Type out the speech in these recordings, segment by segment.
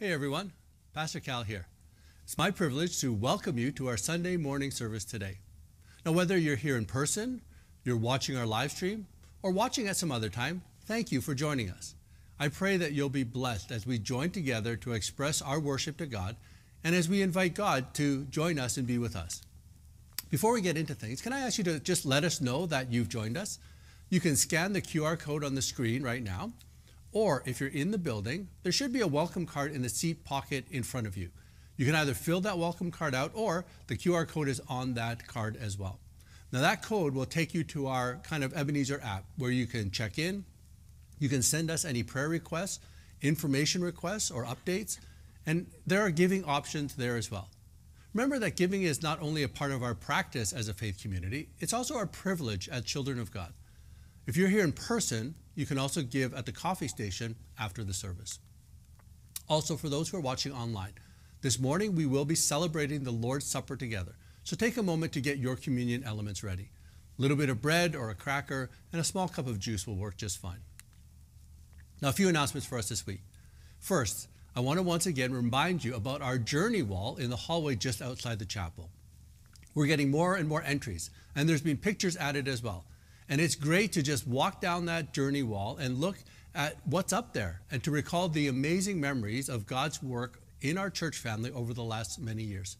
Hey everyone, Pastor Cal here. It's my privilege to welcome you to our Sunday morning service today. Now, whether you're here in person, you're watching our live stream, or watching at some other time, thank you for joining us. I pray that you'll be blessed as we join together to express our worship to God and as we invite God to join us and be with us. Before we get into things, can I ask you to just let us know that you've joined us? You can scan the QR code on the screen right now or if you're in the building, there should be a welcome card in the seat pocket in front of you. You can either fill that welcome card out or the QR code is on that card as well. Now, that code will take you to our kind of Ebenezer app where you can check in, you can send us any prayer requests, information requests, or updates, and there are giving options there as well. Remember that giving is not only a part of our practice as a faith community, it's also our privilege as children of God. If you're here in person, you can also give at the coffee station after the service. Also, for those who are watching online, this morning we will be celebrating the Lord's Supper together. So take a moment to get your communion elements ready. A little bit of bread or a cracker and a small cup of juice will work just fine. Now, a few announcements for us this week. First, I want to once again remind you about our journey wall in the hallway just outside the chapel. We're getting more and more entries, and there's been pictures added as well. And it's great to just walk down that journey wall and look at what's up there and to recall the amazing memories of God's work in our church family over the last many years.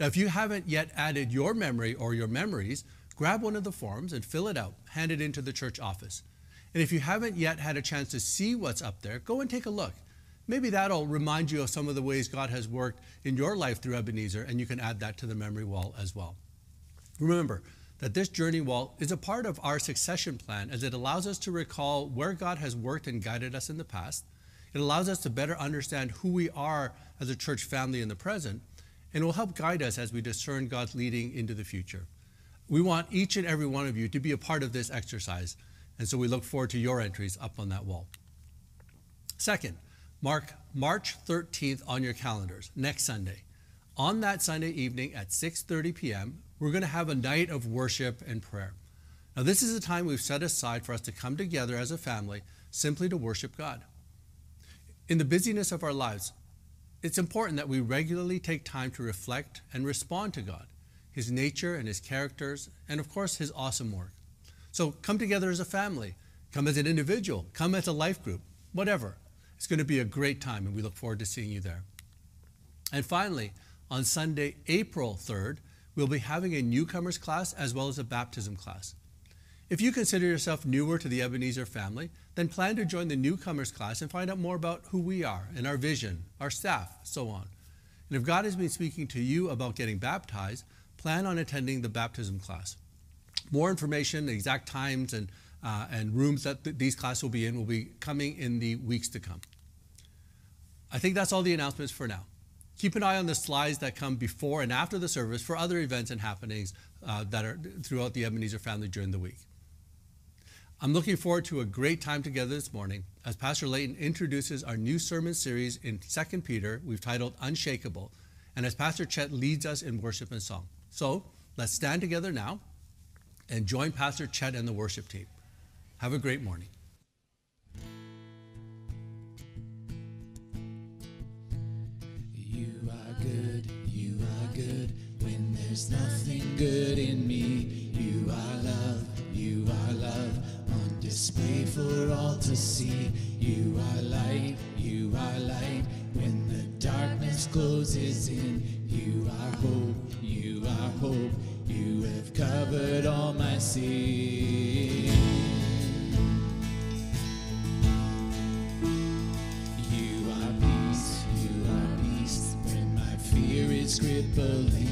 Now, if you haven't yet added your memory or your memories, grab one of the forms and fill it out, hand it into the church office. And if you haven't yet had a chance to see what's up there, go and take a look. Maybe that'll remind you of some of the ways God has worked in your life through Ebenezer, and you can add that to the memory wall as well. Remember, that this journey wall is a part of our succession plan as it allows us to recall where God has worked and guided us in the past. It allows us to better understand who we are as a church family in the present, and will help guide us as we discern God's leading into the future. We want each and every one of you to be a part of this exercise, and so we look forward to your entries up on that wall. Second, mark March 13th on your calendars, next Sunday. On that Sunday evening at 6:30 p.m., we're going to have a night of worship and prayer. Now, this is a time we've set aside for us to come together as a family simply to worship God. In the busyness of our lives, it's important that we regularly take time to reflect and respond to God, His nature and His characters, and of course, His awesome work. So come together as a family, come as an individual, come as a life group, whatever. It's going to be a great time, and we look forward to seeing you there. And finally, on Sunday, April 3rd, we'll be having a newcomers class as well as a baptism class. If you consider yourself newer to the Ebenezer family, then plan to join the newcomers class and find out more about who we are and our vision, our staff, so on. And if God has been speaking to you about getting baptized, plan on attending the baptism class. More information, the exact times and, uh, and rooms that th- these classes will be in will be coming in the weeks to come. I think that's all the announcements for now. Keep an eye on the slides that come before and after the service for other events and happenings uh, that are throughout the Ebenezer family during the week. I'm looking forward to a great time together this morning as Pastor Leyton introduces our new sermon series in 2 Peter, we've titled Unshakable, and as Pastor Chet leads us in worship and song. So let's stand together now and join Pastor Chet and the worship team. Have a great morning. There's nothing good in me. You are love, you are love, on display for all to see. You are light, you are light. When the darkness closes in, you are hope, you are hope. You have covered all my sin. You are peace, you are peace. When my fear is crippling.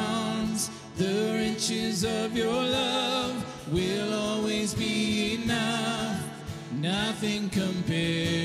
Nothing compares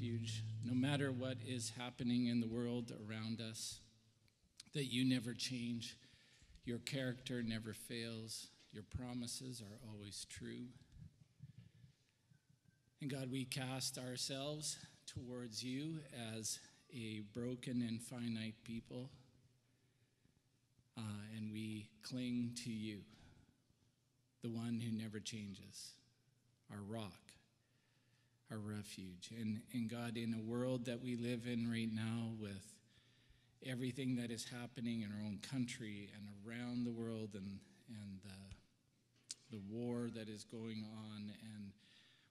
refuge, no matter what is happening in the world around us, that you never change. Your character never fails. Your promises are always true. And God, we cast ourselves towards you as a broken and finite people, uh, and we cling to you the one who never changes, our rock, our refuge. And, and God, in a world that we live in right now with everything that is happening in our own country and around the world and, and the, the war that is going on, and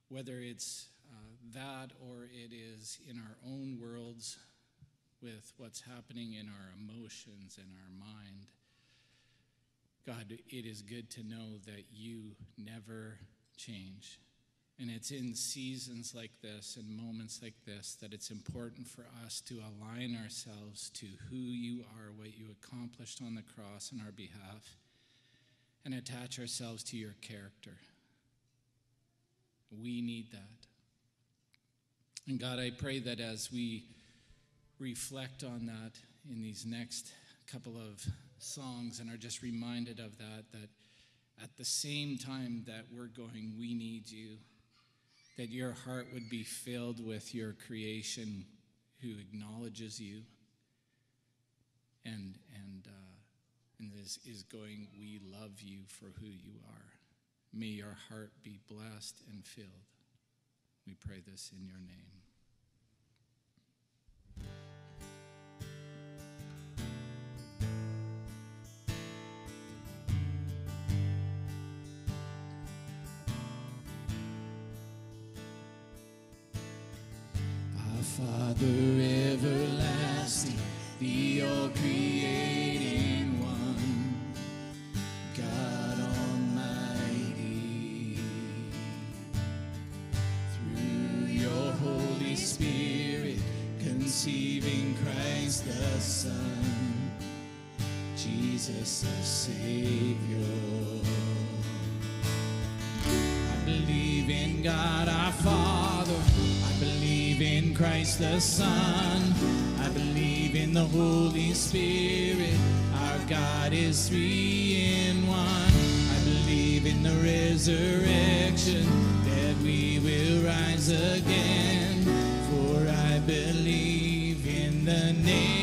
whether it's uh, that or it is in our own worlds with what's happening in our emotions and our mind. God, it is good to know that you never change. And it's in seasons like this and moments like this that it's important for us to align ourselves to who you are, what you accomplished on the cross on our behalf, and attach ourselves to your character. We need that. And God, I pray that as we reflect on that in these next couple of songs and are just reminded of that, that at the same time that we're going, we need you, that your heart would be filled with your creation who acknowledges you and, and, uh, and is, is going, we love you for who you are. May your heart be blessed and filled. We pray this in your name. Father Christ the Son. I believe in the Holy Spirit. Our God is three in one. I believe in the resurrection that we will rise again. For I believe in the name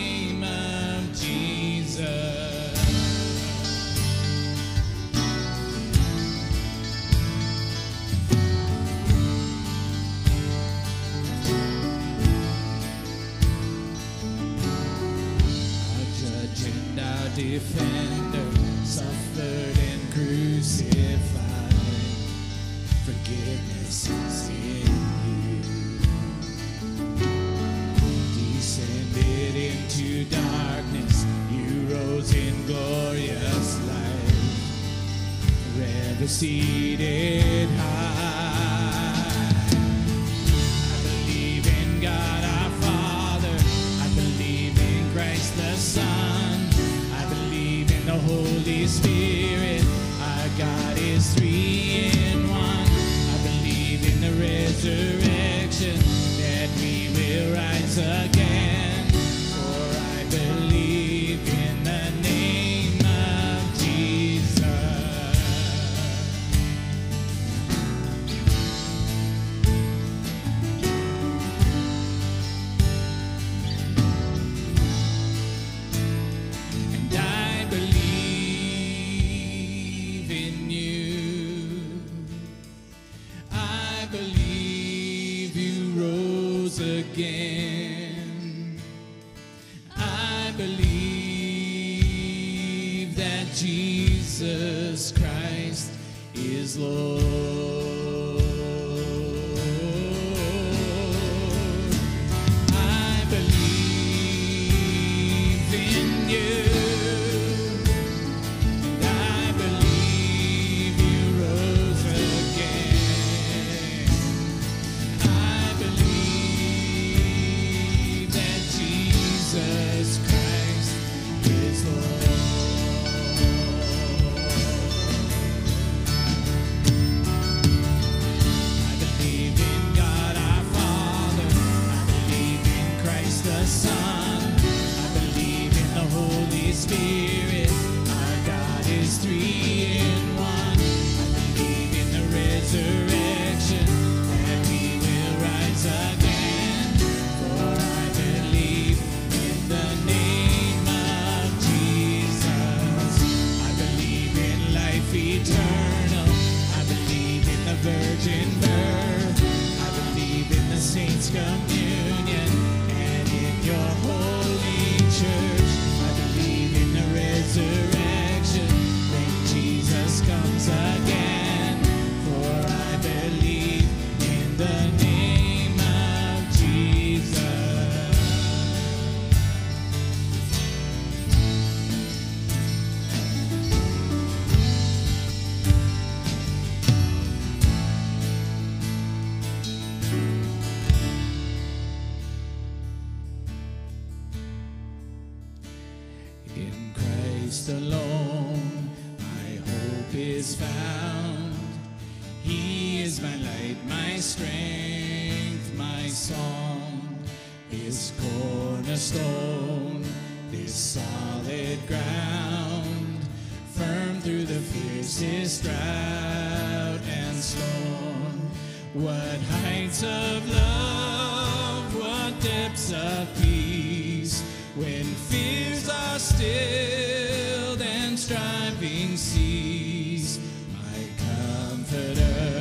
heights of love, what depths of peace. When fears are stilled and striving cease, my comforter.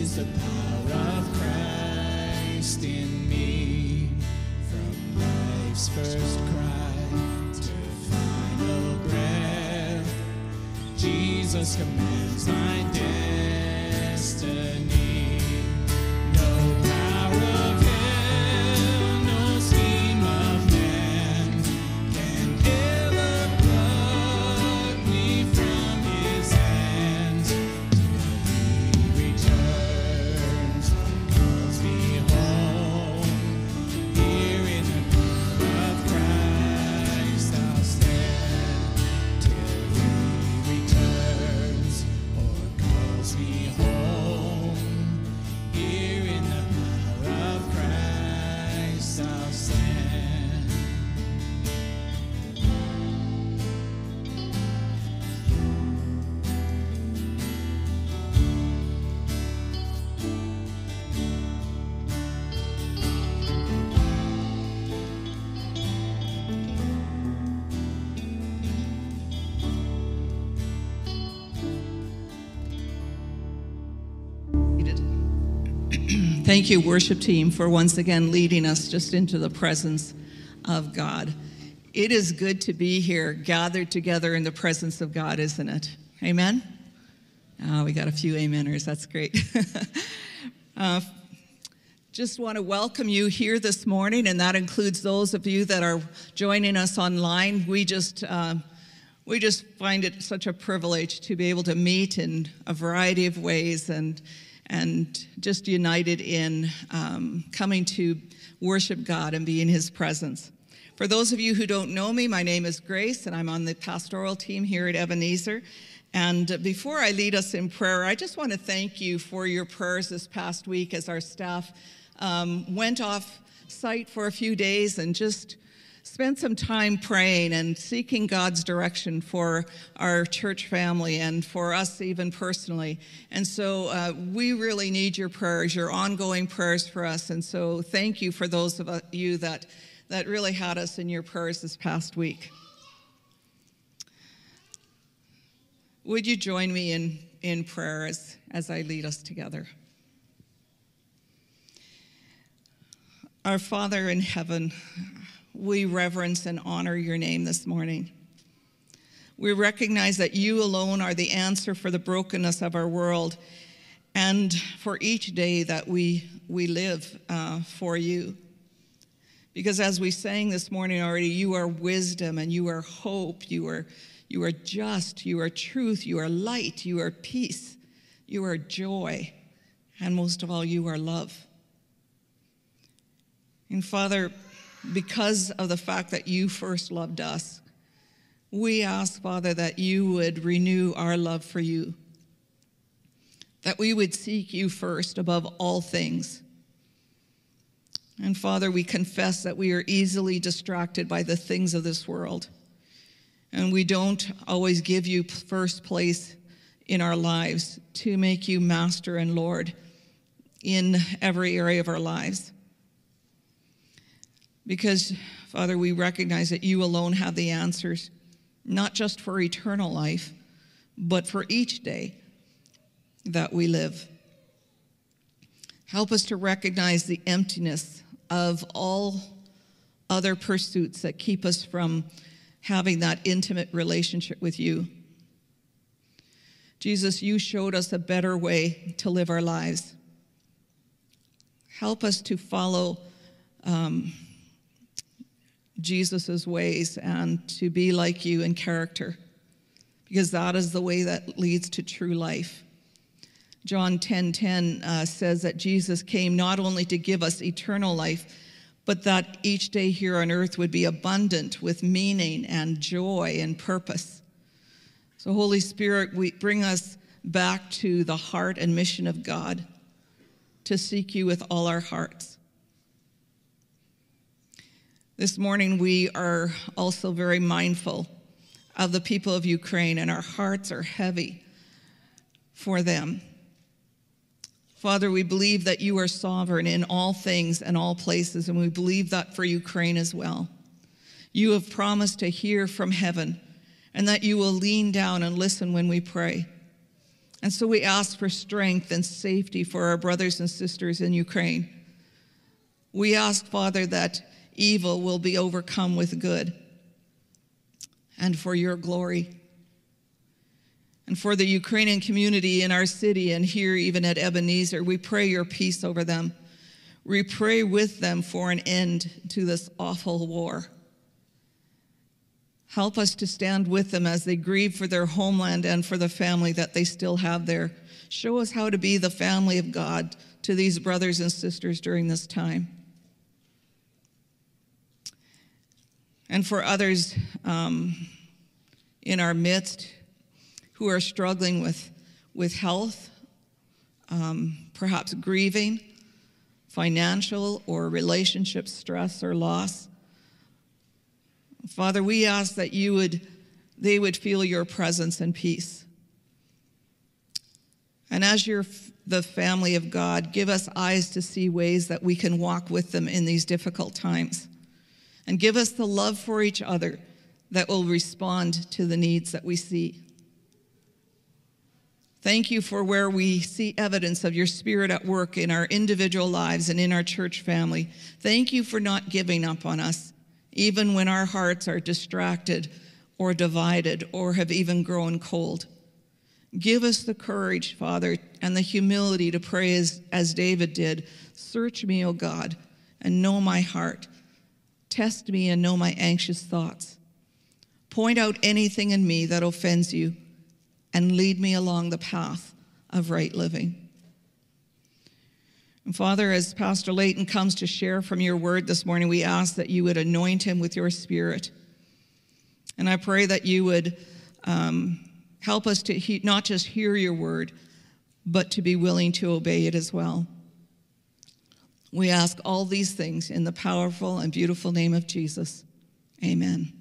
Is the power of Christ in me. From life's first cry to final breath, Jesus commands my destiny. Thank you, worship team, for once again leading us just into the presence of God. It is good to be here, gathered together in the presence of God, isn't it? Amen? Oh, we got a few ameners. That's great. uh, just want to welcome you here this morning, and that includes those of you that are joining us online. We just uh, we just find it such a privilege to be able to meet in a variety of ways and and just united in um, coming to worship God and be in His presence. For those of you who don't know me, my name is Grace, and I'm on the pastoral team here at Ebenezer. And before I lead us in prayer, I just want to thank you for your prayers this past week as our staff um, went off site for a few days and just spent some time praying and seeking God's direction for our church family and for us even personally. And so uh, we really need your prayers, your ongoing prayers for us. And so thank you for those of you that, that really had us in your prayers this past week. Would you join me in, in prayer as, as I lead us together? Our Father in heaven, we reverence and honor your name this morning. We recognize that you alone are the answer for the brokenness of our world and for each day that we, we live uh, for you. Because as we sang this morning already, you are wisdom and you are hope, you are, you are just, you are truth, you are light, you are peace, you are joy, and most of all, you are love. And Father, because of the fact that you first loved us, we ask, Father, that you would renew our love for you, that we would seek you first above all things. And Father, we confess that we are easily distracted by the things of this world, and we don't always give you first place in our lives to make you master and Lord in every area of our lives. Because, Father, we recognize that you alone have the answers, not just for eternal life, but for each day that we live. Help us to recognize the emptiness of all other pursuits that keep us from having that intimate relationship with you. Jesus, you showed us a better way to live our lives. Help us to follow um, Jesus' ways and to be like you in character, because that is the way that leads to true life. John 10:10 10, 10, uh, says that Jesus came not only to give us eternal life, but that each day here on earth would be abundant with meaning and joy and purpose. So, Holy Spirit, we bring us back to the heart and mission of God to seek you with all our hearts. This morning, we are also very mindful of the people of Ukraine, and our hearts are heavy for them. Father, we believe that you are sovereign in all things and all places, and we believe that for Ukraine as well. You have promised to hear from heaven and that you will lean down and listen when we pray. And so we ask for strength and safety for our brothers and sisters in Ukraine. We ask, Father, that evil will be overcome with good and for your glory. And for the Ukrainian community in our city and here, even at Ebenezer, we pray your peace over them. We pray with them for an end to this awful war. Help us to stand with them as they grieve for their homeland and for the family that they still have there. Show us how to be the family of God to these brothers and sisters during this time. And for others um, in our midst who are struggling with, with health, um, perhaps grieving, financial or relationship stress or loss. Father, we ask that you would, they would feel your presence and peace. And as you're the family of God, give us eyes to see ways that we can walk with them in these difficult times. And give us the love for each other that will respond to the needs that we see. Thank you for where we see evidence of your spirit at work in our individual lives and in our church family. Thank you for not giving up on us, even when our hearts are distracted or divided or have even grown cold. Give us the courage, Father, and the humility to pray as, as David did Search me, O God, and know my heart. Test me and know my anxious thoughts. Point out anything in me that offends you and lead me along the path of right living. And Father, as Pastor Leyton comes to share from your word this morning, we ask that you would anoint him with your spirit. And I pray that you would um, help us to he- not just hear your word, but to be willing to obey it as well. We ask all these things in the powerful and beautiful name of Jesus. Amen.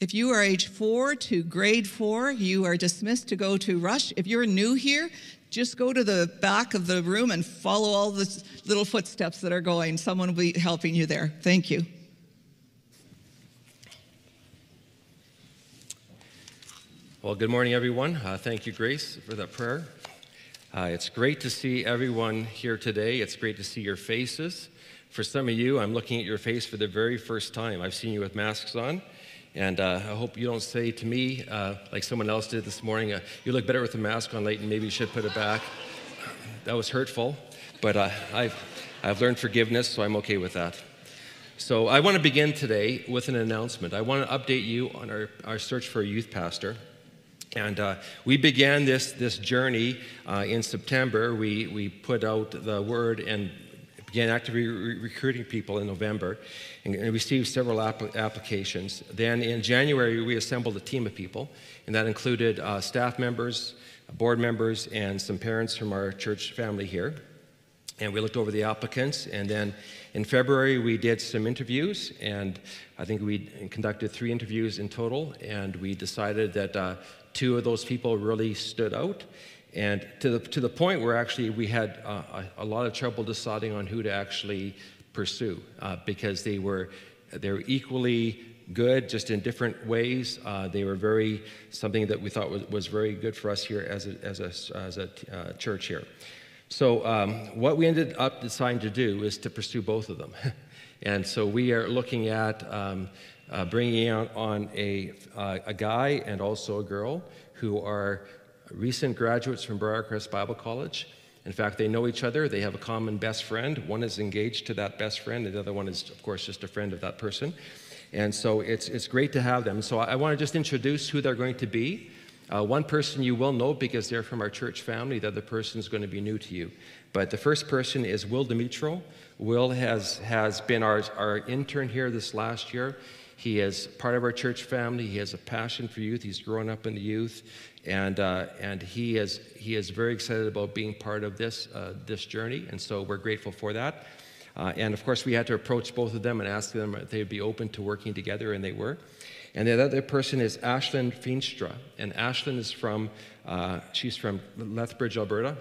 If you are age four to grade four, you are dismissed to go to Rush. If you're new here, just go to the back of the room and follow all the little footsteps that are going. Someone will be helping you there. Thank you. Well, good morning, everyone. Uh, thank you, Grace, for that prayer. Uh, it's great to see everyone here today. It's great to see your faces. For some of you, I'm looking at your face for the very first time. I've seen you with masks on. And uh, I hope you don't say to me, uh, like someone else did this morning, uh, you look better with a mask on, Leyton, maybe you should put it back. That was hurtful, but uh, I've, I've learned forgiveness, so I'm okay with that. So I want to begin today with an announcement. I want to update you on our, our search for a youth pastor. And uh, we began this, this journey uh, in September. We, we put out the word and began actively re- recruiting people in November and, and received several app- applications. Then in January, we assembled a team of people, and that included uh, staff members, board members, and some parents from our church family here. And we looked over the applicants, and then in February we did some interviews, and I think we conducted three interviews in total, and we decided that uh, two of those people really stood out, and to the, to the point where actually we had uh, a, a, lot of trouble deciding on who to actually pursue uh, because they were, they were equally good, just in different ways. Uh, they were very, something that we thought was, was very good for us here as a, as a, as a uh, church here. So, um, what we ended up deciding to do is to pursue both of them. and so, we are looking at um, uh, bringing on a, uh, a guy and also a girl who are recent graduates from Briarcrest Bible College. In fact, they know each other. They have a common best friend. One is engaged to that best friend, and the other one is, of course, just a friend of that person. And so it's, it's great to have them. So I, I want to just introduce who they're going to be. Uh, one person you will know because they're from our church family. The other person is going to be new to you. But the first person is Will Dimitro. Will has, has been our, our intern here this last year. He is part of our church family. He has a passion for youth. He's grown up in the youth and uh, and he is he is very excited about being part of this uh, this journey, and so we're grateful for that. Uh, and of course, we had to approach both of them and ask them if they'd be open to working together, and they were. And the other person is Ashlyn Feenstra, and Ashlyn is from uh, she's from Lethbridge, Alberta,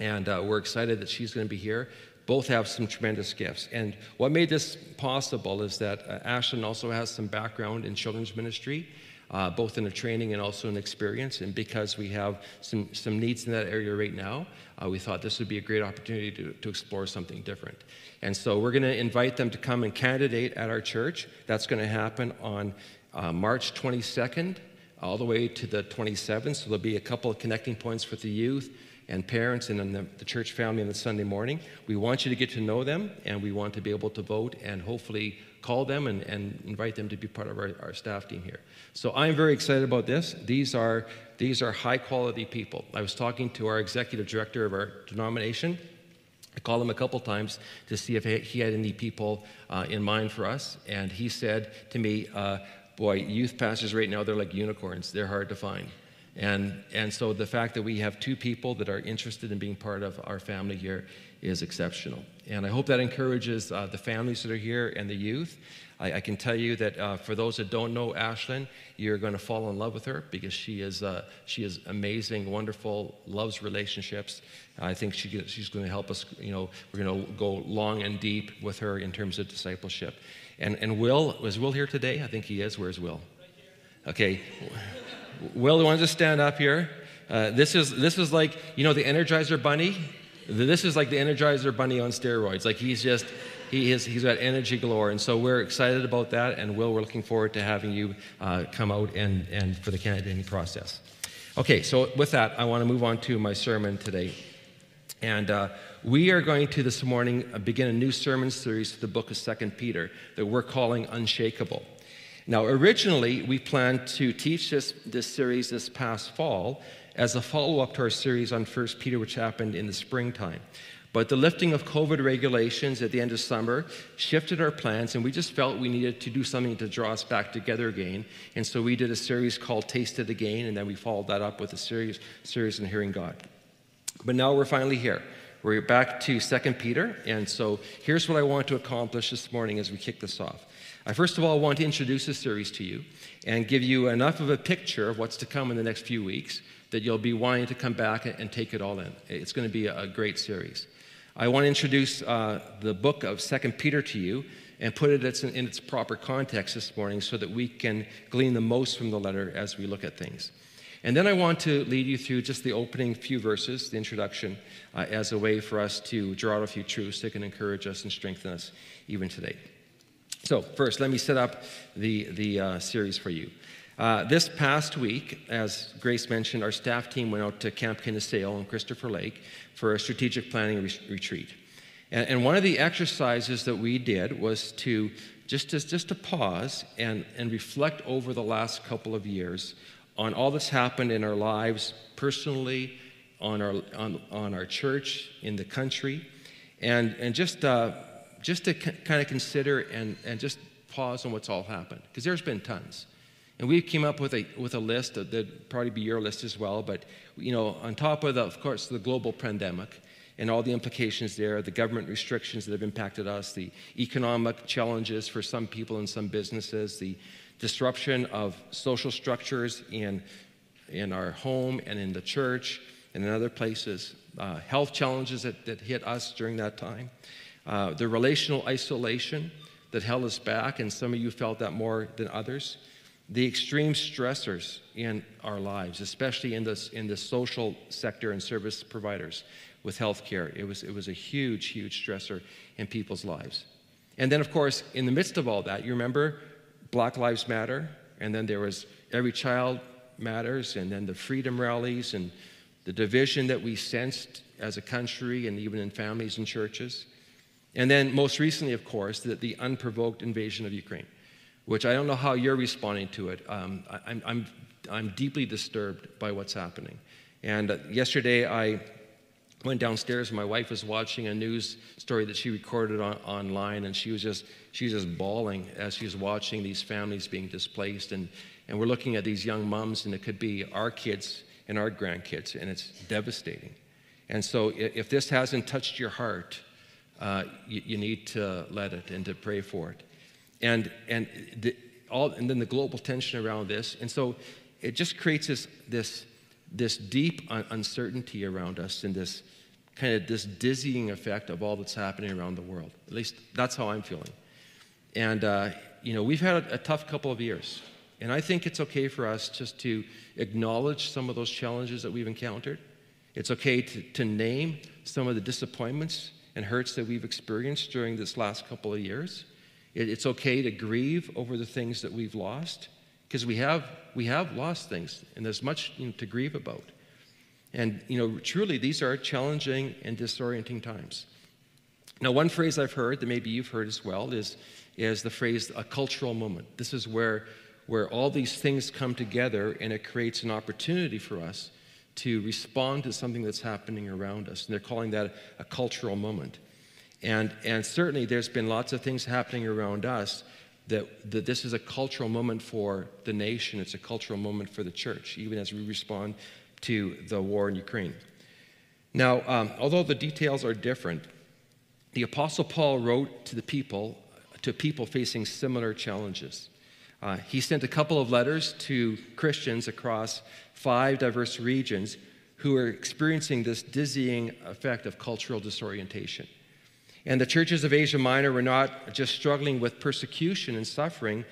and uh, we're excited that she's going to be here. Both have some tremendous gifts. And what made this possible is that uh, Ashlyn also has some background in children's ministry. uh, both in a training and also in experience. And because we have some, some needs in that area right now, uh, we thought this would be a great opportunity to, to explore something different. And so we're going to invite them to come and candidate at our church. That's going to happen on uh, March 22nd all the way to the 27th. So there'll be a couple of connecting points with the youth and parents and the, the, church family on the Sunday morning. We want you to get to know them and we want to be able to vote and hopefully call them and, and invite them to be part of our, our staff team here. So I'm very excited about this. These are, these are high quality people. I was talking to our executive director of our denomination. I called him a couple times to see if he had any people uh, in mind for us. And he said to me, uh, Boy, youth pastors right now, they're like unicorns. They're hard to find. And, and so the fact that we have two people that are interested in being part of our family here is exceptional. And I hope that encourages uh, the families that are here and the youth. I, I can tell you that uh, for those that don't know Ashlyn, you're going to fall in love with her because she is, uh, she is amazing, wonderful, loves relationships. I think she, she's going to help us, you know, we're going to go long and deep with her in terms of discipleship. And, and Will, was Will here today? I think he is. Where's Will? Okay. Will, want to stand up here? Uh, this, is, this is like, you know, the Energizer Bunny? This is like the Energizer Bunny on steroids. Like he's just, he is, he's got energy galore. And so we're excited about that. And Will, we're looking forward to having you uh, come out and, and for the candidating process. Okay, so with that, I want to move on to my sermon today. And uh, we are going to this morning begin a new sermon series to the book of Second Peter that we're calling Unshakable. Now, originally, we planned to teach this, this series this past fall as a follow up to our series on 1 Peter, which happened in the springtime. But the lifting of COVID regulations at the end of summer shifted our plans, and we just felt we needed to do something to draw us back together again. And so we did a series called Taste It Again, and then we followed that up with a series, series on Hearing God. But now we're finally here. We're back to 2 Peter, and so here's what I want to accomplish this morning as we kick this off. I first of all want to introduce this series to you and give you enough of a picture of what's to come in the next few weeks that you'll be wanting to come back and take it all in. It's going to be a great series. I want to introduce uh, the book of Second Peter to you and put it in its proper context this morning so that we can glean the most from the letter as we look at things. And then I want to lead you through just the opening few verses, the introduction, uh, as a way for us to draw out a few truths that can encourage us and strengthen us even today. So, first, let me set up the, the uh, series for you. Uh, this past week, as Grace mentioned, our staff team went out to Camp Kinnesdale on Christopher Lake for a strategic planning re- retreat. And, and, one of the exercises that we did was to just to, just to pause and, and reflect over the last couple of years on all that's happened in our lives personally, on our, on, on our church, in the country, and, and just uh, just to kind of consider and, and just pause on what's all happened, because there's been tons. And we came up with a, with a list that'd probably be your list as well, but you know, on top of, the, of course, the global pandemic and all the implications there, the government restrictions that have impacted us, the economic challenges for some people and some businesses, the disruption of social structures in, in our home and in the church and in other places, uh, health challenges that, that hit us during that time. Uh, the relational isolation that held us back, and some of you felt that more than others. The extreme stressors in our lives, especially in this in the social sector and service providers with healthcare. It was, it was a huge, huge stressor in people's lives. And then, of course, in the midst of all that, you remember Black Lives Matter, and then there was Every Child Matters, and then the freedom rallies, and the division that we sensed as a country and even in families and churches. And then, most recently, of course, the, the unprovoked invasion of Ukraine, which I don't know how you're responding to it. Um, I, am I'm, I'm deeply disturbed by what's happening. And uh, yesterday, I went downstairs. My wife was watching a news story that she recorded on, online, and she was just she was just bawling as she was watching these families being displaced. And, and we're looking at these young moms, and it could be our kids and our grandkids, and it's devastating. And so, if this hasn't touched your heart, uh, you, you, need to let it and to pray for it. And, and, the, all, and then the global tension around this. And so it just creates this, this, this deep un- uncertainty around us and this kind of this dizzying effect of all that's happening around the world. At least that's how I'm feeling. And, uh, you know, we've had a, a tough couple of years. And I think it's okay for us just to acknowledge some of those challenges that we've encountered. It's okay to, to name some of the disappointments and hurts that we've experienced during this last couple of years. It, it's okay to grieve over the things that we've lost because we have, we have lost things and there's much you know, to grieve about. And, you know, truly, these are challenging and disorienting times. Now, one phrase I've heard that maybe you've heard as well is, is the phrase a cultural moment. This is where, where all these things come together and it creates an opportunity for us to respond to something that's happening around us. And they're calling that a cultural moment. And, and certainly there's been lots of things happening around us that, that this is a cultural moment for the nation. It's a cultural moment for the church, even as we respond to the war in Ukraine. Now, um, although the details are different, the Apostle Paul wrote to the people, to people facing similar challenges. Uh, he sent a couple of letters to Christians across five diverse regions who were experiencing this dizzying effect of cultural disorientation. And the churches of Asia Minor were not just struggling with persecution and suffering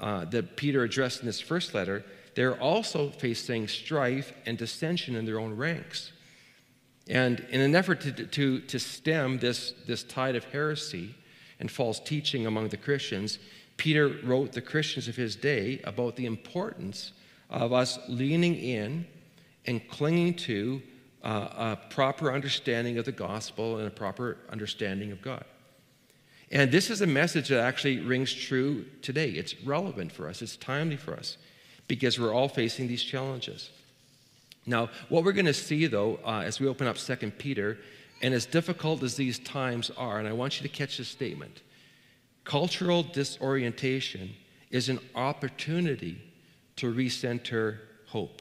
uh, that Peter addressed in his first letter, they're also facing strife and dissension in their own ranks. And in an effort to, to, to stem this, this tide of heresy and false teaching among the Christians, Peter wrote the Christians of his day about the importance of us leaning in and clinging to uh, a proper understanding of the gospel and a proper understanding of God. And this is a message that actually rings true today. It's relevant for us, it's timely for us, because we're all facing these challenges. Now, what we're going to see, though, uh, as we open up 2 Peter, and as difficult as these times are, and I want you to catch this statement cultural disorientation is an opportunity to recenter hope.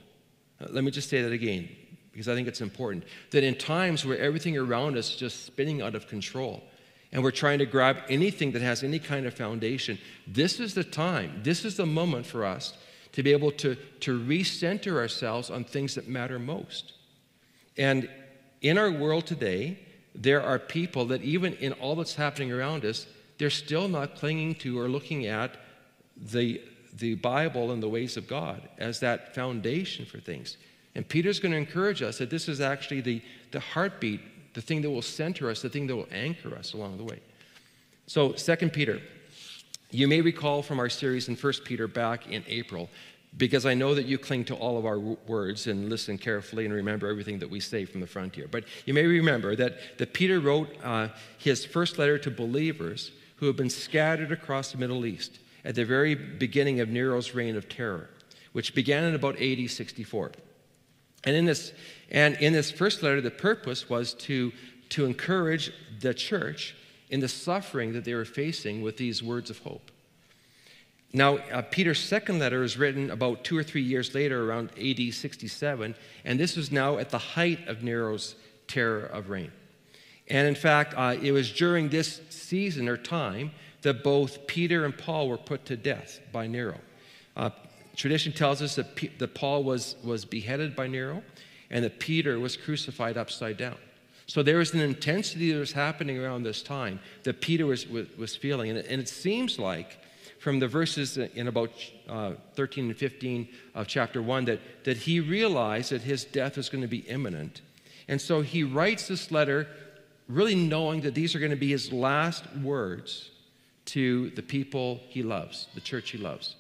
Uh, let me just say that again, because I think it's important. That in times where everything around us is just spinning out of control, and we're trying to grab anything that has any kind of foundation, this is the time, this is the moment for us to be able to, to recenter ourselves on things that matter most. And in our world today, there are people that, even in all that's happening around us, they're still not clinging to or looking at the, the Bible and the ways of God as that foundation for things. And Peter's going to encourage us that this is actually the, the heartbeat, the thing that will center us, the thing that will anchor us along the way. So, Second Peter you may recall from our series in 1 Peter back in April, because I know that you cling to all of our words and listen carefully and remember everything that we say from the frontier. But you may remember that, that Peter wrote uh, his first letter to believers who have been scattered across the Middle East at the very beginning of Nero's reign of terror, which began in about AD 64. And in this, and in this first letter, the purpose was to, to encourage the church in the suffering that they were facing with these words of hope. Now, uh, Peter's second letter is written about two or three years later, around AD 67, and this was now at the height of Nero's terror of reign. And in fact, uh, it was during this season or time that both Peter and Paul were put to death by Nero. Uh, tradition tells us that, P- that Paul was, was beheaded by Nero and that Peter was crucified upside down. So there was an intensity that was happening around this time that Peter was, was, was feeling. And it, and it, seems like from the verses in about uh, 13 and 15 of chapter 1 that, that he realized that his death was going to be imminent. And so he writes this letter really knowing that these are going to be his last words to the people he loves, the church he loves.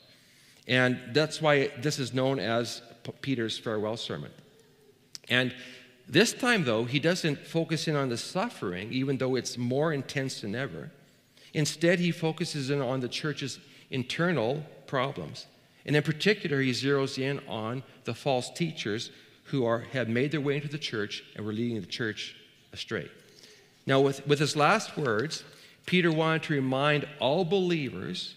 And that's why this is known as Peter's farewell sermon. And this time, though, he doesn't focus in on the suffering, even though it's more intense than ever. Instead, he focuses in on the church's internal problems. And in particular, he zeroes in on the false teachers who are, have made their way into the church and were leading the church astray. Now, with, with his last words, Peter wanted to remind all believers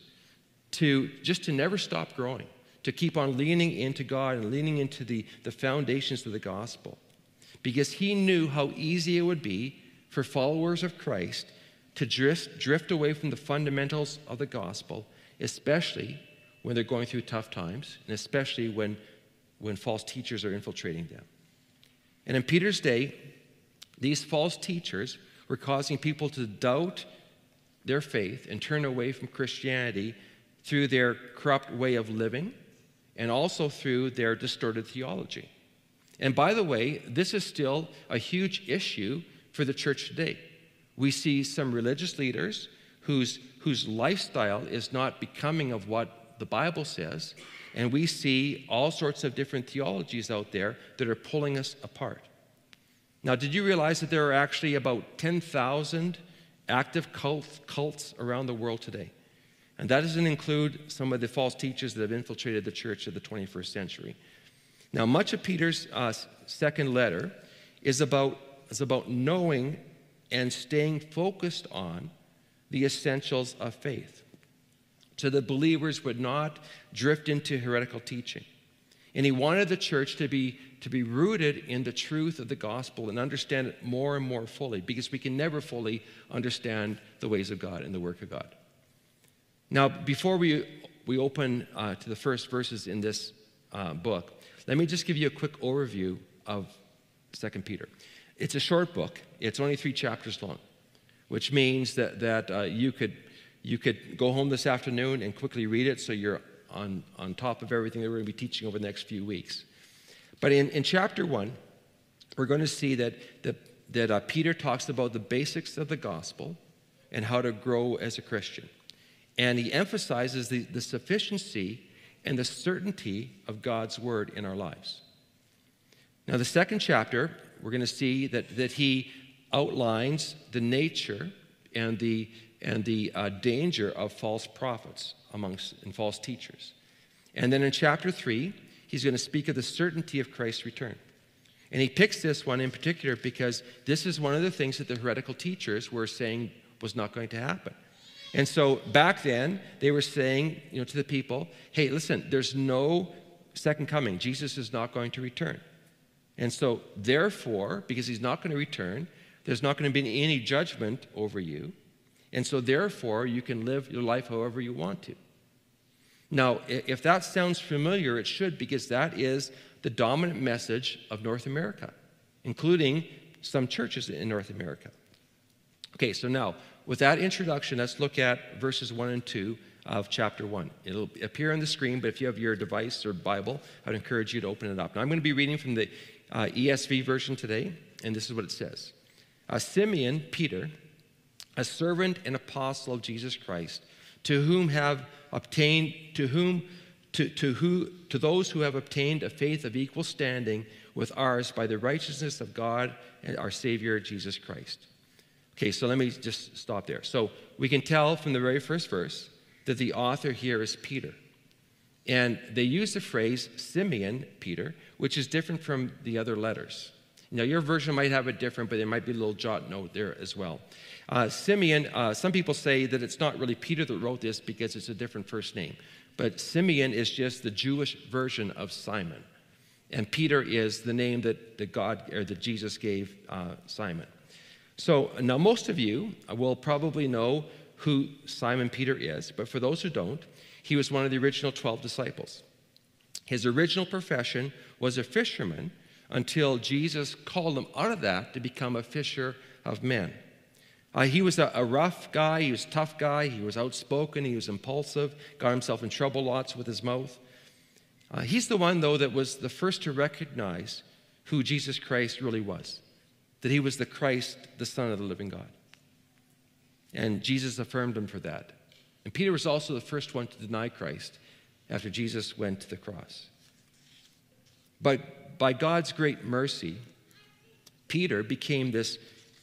to just to never stop growing, to keep on leaning into God and leaning into the, the foundations of the gospel because he knew how easy it would be for followers of Christ to drift, drift away from the fundamentals of the gospel, especially when they're going through tough times, and especially when, when false teachers are infiltrating them. And in Peter's day, these false teachers were causing people to doubt their faith and turn away from Christianity through their corrupt way of living and also through their distorted theology. And by the way, this is still a huge issue for the church today. We see some religious leaders whose, whose lifestyle is not becoming of what the Bible says, and we see all sorts of different theologies out there that are pulling us apart. Now, did you realize that there are actually about 10,000 active cult, cults around the world today? And that doesn't include some of the false teachers that have infiltrated the church of the 21st century. Now, much of Peter's uh, second letter is about, is about knowing and staying focused on the essentials of faith so that believers would not drift into heretical teaching. And he wanted the church to be, to be rooted in the truth of the gospel and understand it more and more fully because we can never fully understand the ways of God and the work of God. Now, before we, we open uh, to the first verses in this uh, book, let me just give you a quick overview of 2 Peter. It's a short book, it's only three chapters long, which means that, that uh, you, could, you could go home this afternoon and quickly read it so you're on, on top of everything that we're going to be teaching over the next few weeks. But in, in chapter one, we're going to see that, that, that uh, Peter talks about the basics of the gospel and how to grow as a Christian. And he emphasizes the, the sufficiency and the certainty of God's word in our lives. Now, the second chapter, we're going to see that, that he outlines the nature and the, and the uh, danger of false prophets amongst and false teachers. And then in chapter three, he's going to speak of the certainty of Christ's return. And he picks this one in particular because this is one of the things that the heretical teachers were saying was not going to happen. And so back then, they were saying, you know, to the people, hey, listen, there's no second coming. Jesus is not going to return. And so, therefore, because he's not going to return, there's not going to be any judgment over you. And so, therefore, you can live your life however you want to. Now, if that sounds familiar, it should, because that is the dominant message of North America, including some churches in North America. Okay, so now, with that introduction, let's look at verses 1 and 2 of chapter 1. It'll appear on the screen, but if you have your device or Bible, I'd encourage you to open it up. Now, I'm going to be reading from the uh, ESV version today, and this is what it says uh, Simeon, Peter, a servant and apostle of Jesus Christ, to whom have obtained, to whom, to, to, who, to those who have obtained a faith of equal standing with ours by the righteousness of God and our Savior Jesus Christ. Okay, so let me just stop there. So we can tell from the very first verse that the author here is Peter. And they use the phrase Simeon Peter, which is different from the other letters. Now, your version might have it different, but there might be a little jot note there as well. Uh, Simeon, uh, some people say that it's not really Peter that wrote this because it's a different first name. But Simeon is just the Jewish version of Simon. And Peter is the name that, that God or that Jesus gave uh, Simon. So now most of you will probably know who Simon Peter is, but for those who don't, he was one of the original 12 disciples. His original profession was a fisherman until Jesus called him out of that to become a fisher of men. Uh, he was a, a, rough guy, he was a tough guy, he was outspoken, he was impulsive, got himself in trouble lots with his mouth. Uh, he's the one, though, that was the first to recognize who Jesus Christ really was that he was the Christ, the Son of the living God. And Jesus affirmed him for that. And Peter was also the first one to deny Christ after Jesus went to the cross. But by God's great mercy, Peter became this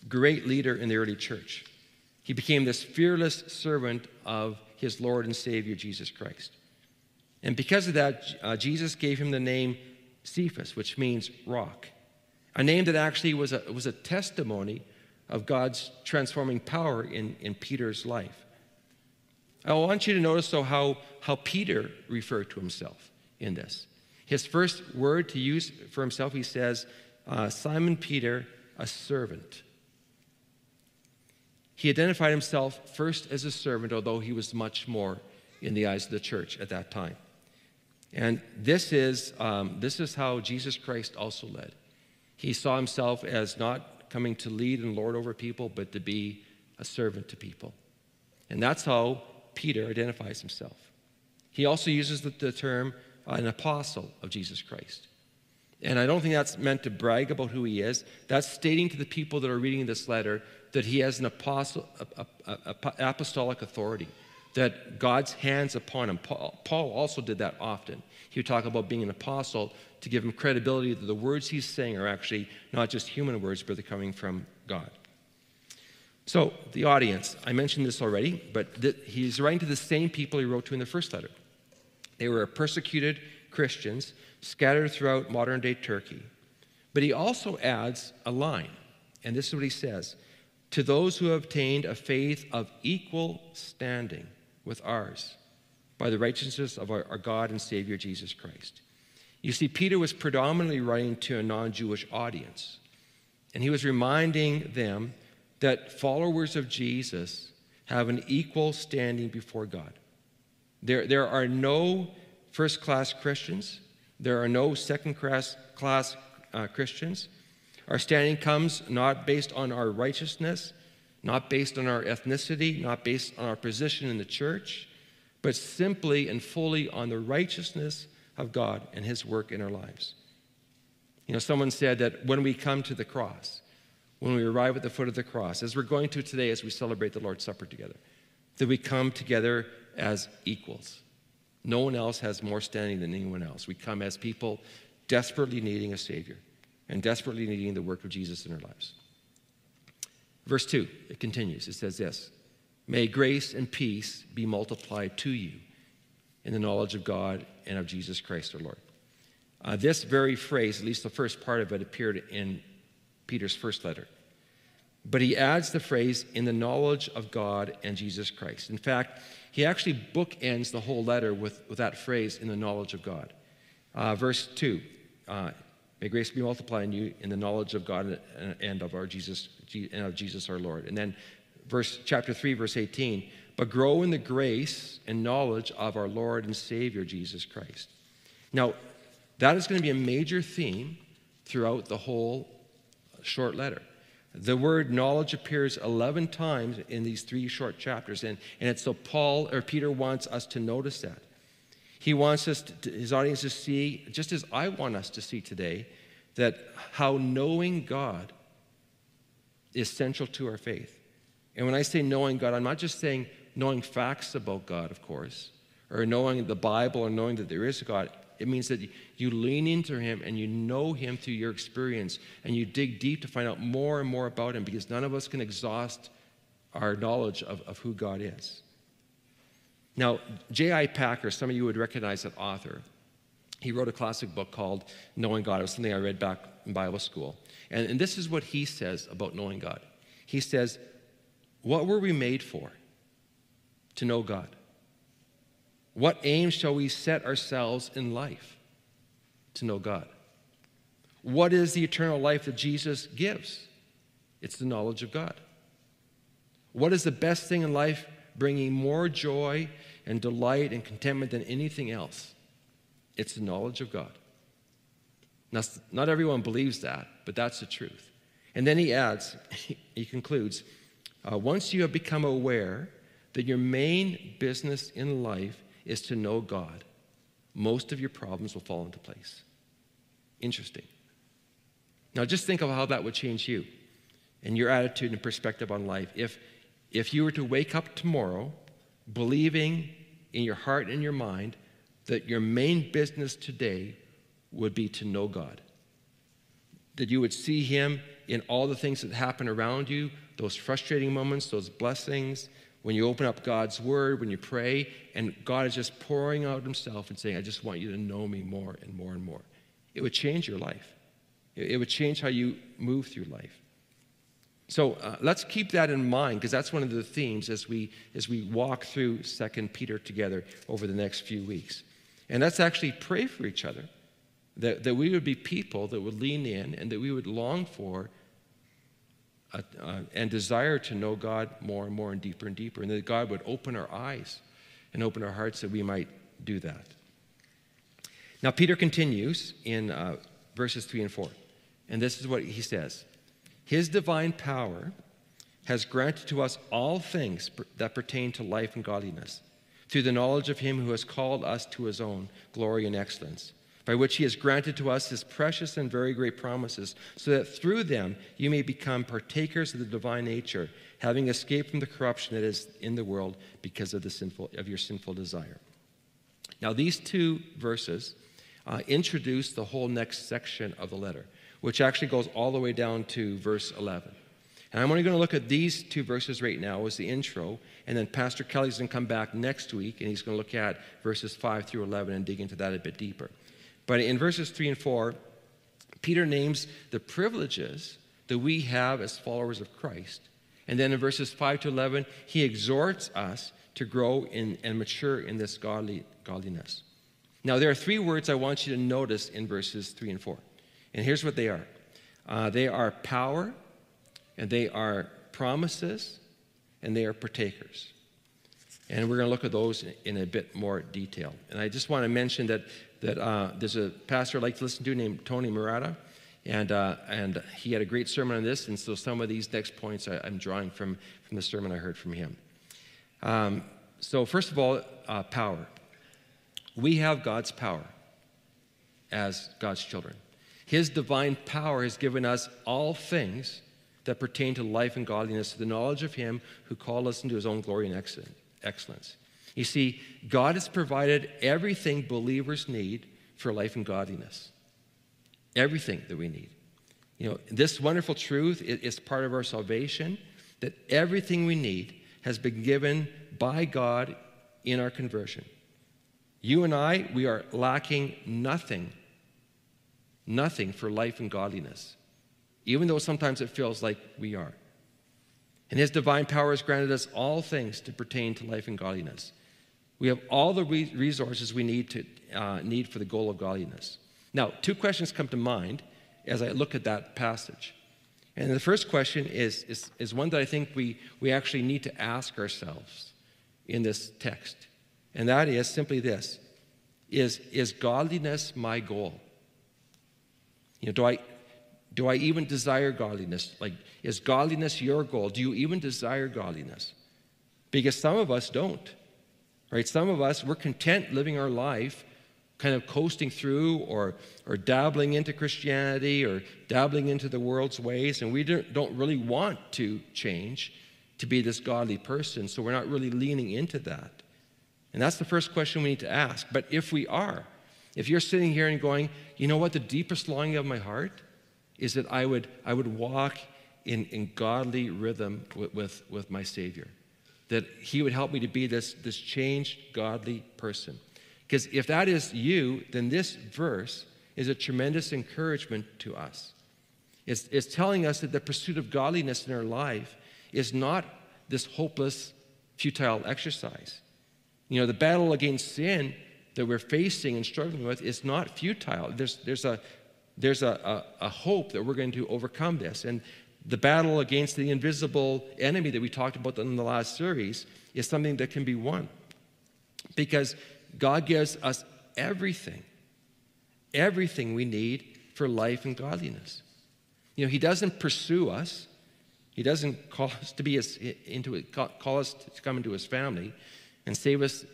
great leader in the early church. He became this fearless servant of his Lord and Savior, Jesus Christ. And because of that, uh, Jesus gave him the name Cephas, which means rock, a name that actually was a, was a testimony of God's transforming power in, in Peter's life. I want you to notice, though, how, how Peter referred to himself in this. His first word to use for himself, he says, uh, Simon Peter, a servant. He identified himself first as a servant, although he was much more in the eyes of the church at that time. And this is, um, this is how Jesus Christ also led. He saw himself as not coming to lead and lord over people, but to be a servant to people. And that's how Peter identifies himself. He also uses the, the term an apostle of Jesus Christ. And I don't think that's meant to brag about who he is. That's stating to the people that are reading this letter that he has an apostle, apostolic authority, that God's hands upon him. Paul, Paul also did that often. He would talk about being an apostle to give him credibility that the words he's saying are actually not just human words, but they're coming from God. So, the audience, I mentioned this already, but th- he's writing to the same people he wrote to in the first letter. They were persecuted Christians scattered throughout modern day Turkey. But he also adds a line, and this is what he says To those who have obtained a faith of equal standing with ours by the righteousness of our, our God and Savior Jesus Christ. You see, Peter was predominantly writing to a non Jewish audience, and he was reminding them that followers of Jesus have an equal standing before God. There, there are no first class Christians, there are no second class, uh, Christians. Our standing comes not based on our righteousness, not based on our ethnicity, not based on our position in the church, but simply and fully on the righteousness of God and His work in our lives. You know, someone said that when we come to the cross, when we arrive at the foot of the cross, as we're going to today as we celebrate the Lord's Supper together, that we come together as equals. No one else has more standing than anyone else. We come as people desperately needing a Savior and desperately needing the work of Jesus in our lives. Verse 2, it continues. It says this May grace and peace be multiplied to you in the knowledge of God and of Jesus Christ our Lord. Uh, this very phrase, at least the first part of it, appeared in Peter's first letter. But he adds the phrase, in the knowledge of God and Jesus Christ. In fact, he actually bookends the whole letter with, with that phrase, in the knowledge of God. Uh, verse 2 uh, May grace be multiplied in you in the knowledge of God uh, and of our Jesus and of Jesus our Lord. And then verse chapter 3 verse 18, but grow in the grace and knowledge of our Lord and Savior Jesus Christ. Now, that is going to be a major theme throughout the whole uh, short letter. The word knowledge appears 11 times in these three short chapters, and, and it's so Paul or Peter wants us to notice that. He wants us to, his audience to see, just as I want us to see today, that how knowing God is central to our faith. And when I say knowing God, I'm not just saying knowing facts about God, of course, or knowing the Bible or knowing that there is a God. It means that you lean into Him and you know Him through your experience and you dig deep to find out more and more about Him because none of us can exhaust our knowledge of, of who God is. Now, J.I. Packer, some of you would recognize that author. He wrote a classic book called Knowing God. It was something I read back in Bible school. And, and this is what he says about knowing God. He says, What were we made for? To know God. What aim shall we set ourselves in life? To know God. What is the eternal life that Jesus gives? It's the knowledge of God. What is the best thing in life bringing more joy and delight and contentment than anything else? It's the knowledge of God. Now, not everyone believes that, but that's the truth. And then he adds, he concludes, uh, once you have become aware that your main business in life is to know God, most of your problems will fall into place. Interesting. Now, just think of how that would change you and your attitude and perspective on life. If, if you were to wake up tomorrow believing in your heart and your mind that your main business today would be to know God, that you would see Him in all the things that happen around you, those frustrating moments, those blessings, when you open up God's word, when you pray, and God is just pouring out himself and saying, I just want you to know me more and more and more. It would change your life. It would change how you move through life. So uh, let's keep that in mind because that's one of the themes as we, as we walk through Second Peter together over the next few weeks. And let's actually pray for each other that, that we would be people that would lean in and that we would long for uh, uh, and desire to know God more and more and deeper and deeper, and that God would open our eyes and open our hearts that we might do that. Now, Peter continues in uh, verses 3 and 4, and this is what he says His divine power has granted to us all things that pertain to life and godliness through the knowledge of him who has called us to his own glory and excellence, by which he has granted to us his precious and very great promises, so that through them you may become partakers of the divine nature, having escaped from the corruption that is in the world because of, the sinful, of your sinful desire. Now, these two verses uh, introduce the whole next section of the letter, which actually goes all the way down to verse 11. And I'm only going to look at these two verses right now as the intro, and then Pastor Kelly's going to come back next week and he's going to look at verses 5 through 11 and dig into that a bit deeper. But in verses 3 and 4, Peter names the privileges that we have as followers of Christ. And then in verses 5 to 11, he exhorts us to grow in, and mature in this godly, godliness. Now, there are three words I want you to notice in verses 3 and 4. And here's what they are uh, they are power, and they are promises, and they are partakers. And we're going to look at those in a bit more detail. And I just want to mention that, that uh, there's a pastor I like to listen to named Tony Merida, and, uh, and he had a great sermon on this. And so some of these next points I, am drawing from, from the sermon I heard from him. Um, so, first of all, uh, power. We have God's power as God's children. His divine power has given us all things that pertain to life and godliness, to the knowledge of Him who called us into His own glory and excellence. You see, God has provided everything believers need for life and godliness. Everything that we need. You know, this wonderful truth is part of our salvation that everything we need has been given by God in our conversion. You and I, we are lacking nothing, nothing for life and godliness even though sometimes it feels like we are. And His divine power has granted us all things to pertain to life and godliness. We have all the re- resources we need, to, uh, need for the goal of godliness. Now, two questions come to mind as I look at that passage. And the first question is, is, is one that I think we, we actually need to ask ourselves in this text. And that is simply this is, is godliness my goal? You know, do I, do I even desire godliness? Like, is godliness your goal? Do you even desire godliness? Because some of us don't, right? Some of us, we're content living our life kind of coasting through or, or dabbling into Christianity or dabbling into the world's ways, and we don't, don't really want to change to be this godly person, so we're not really leaning into that. And that's the first question we need to ask. But if we are, if you're sitting here and going, you know what, the deepest longing of my heart is that I would, I would walk in, in godly rhythm with, with, with my Savior. That He would help me to be this, this changed, godly person. Because if that is you, then this verse is a tremendous encouragement to us. It's, it's telling us that the pursuit of godliness in our life is not this hopeless, futile exercise. You know, the battle against sin that we're facing and struggling with is not futile. There's, there's a, there's a, a, a hope that we're going to overcome this. And the battle against the invisible enemy that we talked about in the last series is something that can be won. Because God gives us everything, everything we need for life and godliness. You know, He doesn't pursue us. He doesn't call us to be his, into call us to come into His family and save us,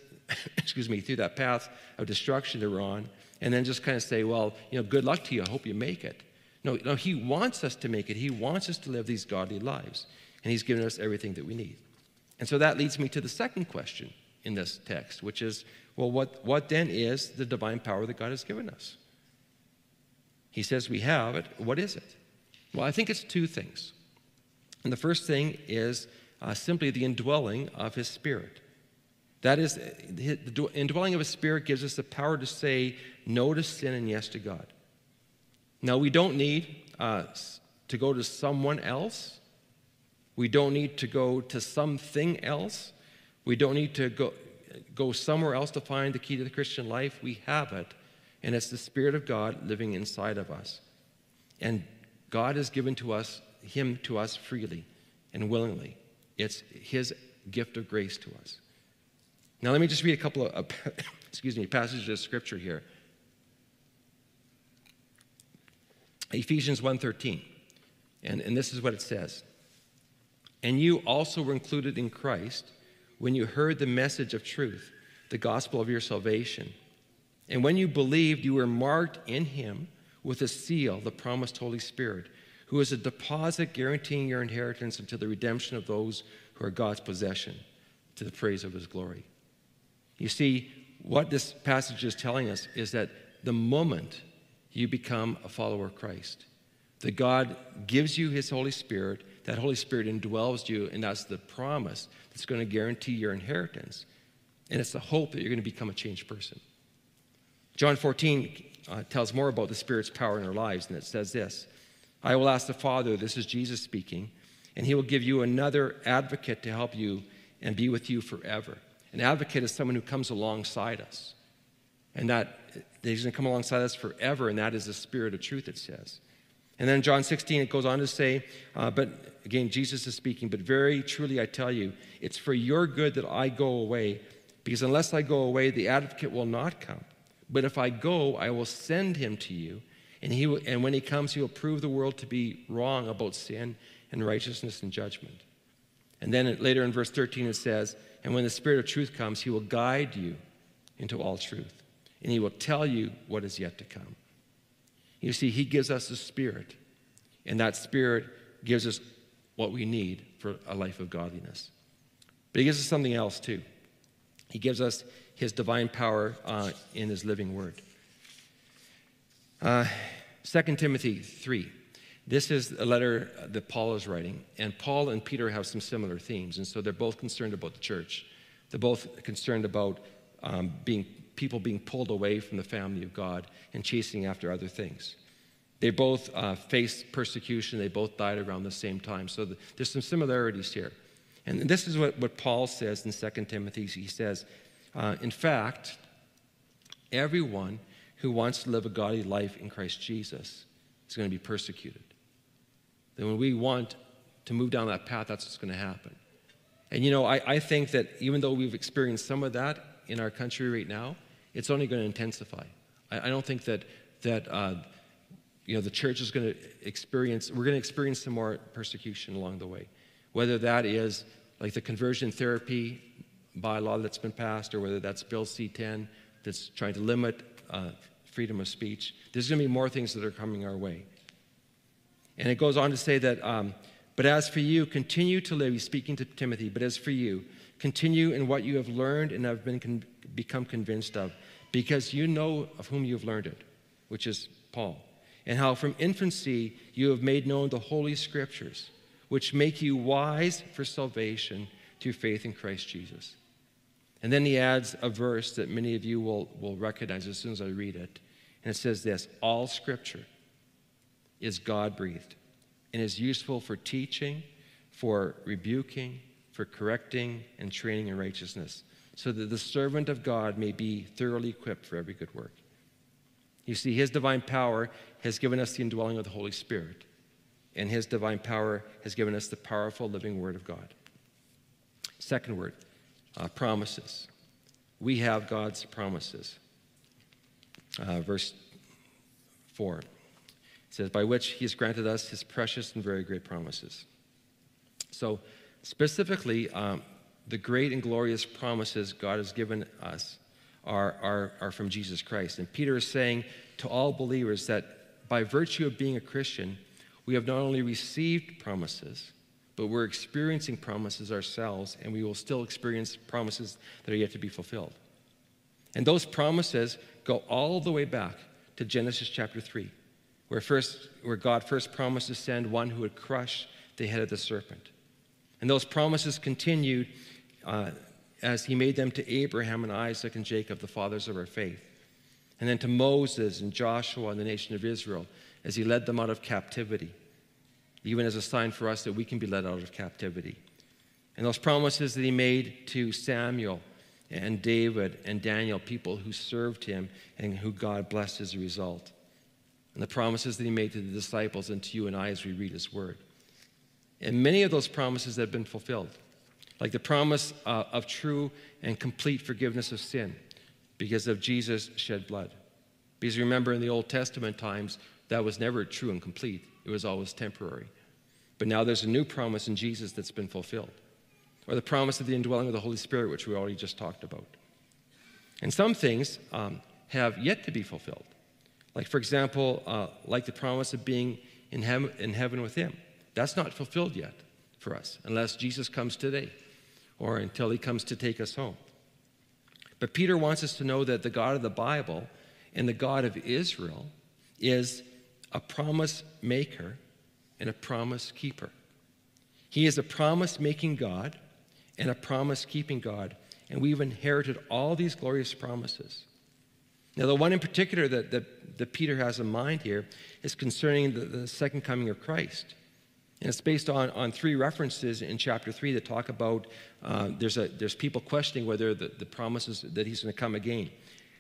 excuse me, through that path of destruction that we're on and then just kind of say, well, you know, good luck to you. I hope you make it. No, no, He wants us to make it. He wants us to live these godly lives. And He's given us everything that we need. And so that leads me to the second question in this text, which is, well, what, what then is the divine power that God has given us? He says we have it. What is it? Well, I think it's two things. And the first thing is uh, simply the indwelling of His Spirit. That is, the indwelling of a spirit gives us the power to say no to sin and yes to God. Now, we don't need uh, to go to someone else. We don't need to go to something else. We don't need to go, go somewhere else to find the key to the Christian life. We have it, and it's the Spirit of God living inside of us. And God has given to us Him to us freely and willingly. It's His gift of grace to us. Now, let me just read a couple of, uh, excuse me, passages of scripture here. Ephesians 1.13, and, and this is what it says. And you also were included in Christ when you heard the message of truth, the gospel of your salvation. And when you believed, you were marked in him with a seal, the promised Holy Spirit, who is a deposit guaranteeing your inheritance until the redemption of those who are God's possession, to the praise of his glory. You see, what this passage is telling us is that the moment you become a follower of Christ, that God gives you his Holy Spirit, that Holy Spirit indwells you, and that's the promise that's going to guarantee your inheritance. And it's the hope that you're going to become a changed person. John 14 uh, tells more about the Spirit's power in our lives, and it says this I will ask the Father, this is Jesus speaking, and he will give you another advocate to help you and be with you forever. An advocate is someone who comes alongside us, and that he's going to come alongside us forever, and that is the Spirit of truth, it says. And then John 16, it goes on to say, uh, but again, Jesus is speaking, but very truly I tell you, it's for your good that I go away, because unless I go away, the advocate will not come. But if I go, I will send him to you. And, he will, and when he comes, he will prove the world to be wrong about sin and righteousness and judgment. And then later in verse 13, it says, And when the Spirit of truth comes, he will guide you into all truth, and he will tell you what is yet to come. You see, he gives us the Spirit, and that Spirit gives us what we need for a life of godliness. But he gives us something else too. He gives us his divine power uh, in his living word. Uh, 2 Timothy 3. This is a letter that Paul is writing, and Paul and Peter have some similar themes, and so they're both concerned about the church. They're both concerned about um, being people being pulled away from the family of God and chasing after other things. They both uh, faced persecution. They both died around the same time. So the, there's some similarities here. And this is what, what Paul says in 2 Timothy. He says, uh, in fact, everyone who wants to live a godly life in Christ Jesus is going to be persecuted. Then when we want to move down that path, that's what's going to happen. And you know, I, I think that even though we've experienced some of that in our country right now, it's only going to intensify. I, I don't think that that uh, you know the church is going to experience. We're going to experience some more persecution along the way, whether that is like the conversion therapy bylaw that's been passed, or whether that's Bill C-10 that's trying to limit uh, freedom of speech. There's going to be more things that are coming our way. And it goes on to say that, um, but as for you, continue to live, he's speaking to Timothy, but as for you, continue in what you have learned and have been con- become convinced of, because you know of whom you have learned it, which is Paul, and how from infancy you have made known the Holy Scriptures, which make you wise for salvation through faith in Christ Jesus. And then he adds a verse that many of you will, will recognize as soon as I read it. And it says this All scripture is God breathed and is useful for teaching, for rebuking, for correcting, and training in righteousness, so that the servant of God may be thoroughly equipped for every good work. You see, his divine power has given us the indwelling of the Holy Spirit, and his divine power has given us the powerful living word of God. Second word, uh, promises. We have God's promises. Uh, verse 4 it says, By which he has granted us his precious and very great promises. So, specifically, um, the great and glorious promises God has given us are, are, are from Jesus Christ. And Peter is saying to all believers that by virtue of being a Christian, we have not only received promises, but we're experiencing promises ourselves, and we will still experience promises that are yet to be fulfilled. And those promises go all the way back to Genesis chapter 3, where, first, where God first promised to send one who would crush the head of the serpent. And those promises continued uh, as he made them to Abraham and Isaac and Jacob, the fathers of our faith. And then to Moses and Joshua and the nation of Israel as he led them out of captivity even as a sign for us that we can be led out of captivity. And those promises that he made to Samuel and David and Daniel, people who served him and who God blessed as a result. And the promises that he made to the disciples and to you and I as we read his word. And many of those promises have been fulfilled, like the promise uh, of true and complete forgiveness of sin because of Jesus' shed blood. Because remember, in the Old Testament times, that was never true and complete. It was always temporary. But now there's a new promise in Jesus that's been fulfilled, or the promise of the indwelling of the Holy Spirit, which we already just talked about. And some things um, have yet to be fulfilled. Like, for example, uh, like the promise of being in heaven, in heaven with Him. That's not fulfilled yet for us unless Jesus comes today or until He comes to take us home. But Peter wants us to know that the God of the Bible and the God of Israel is a promise maker and a promise keeper. He is a promise making God and a promise keeping God, and we've inherited all these glorious promises. Now, the one in particular that, that, that Peter has in mind here is concerning the, the second coming of Christ. And it's based on, on three references in chapter 3 that talk about uh, there's, a, there's people questioning whether the, the promises that he's going to come again.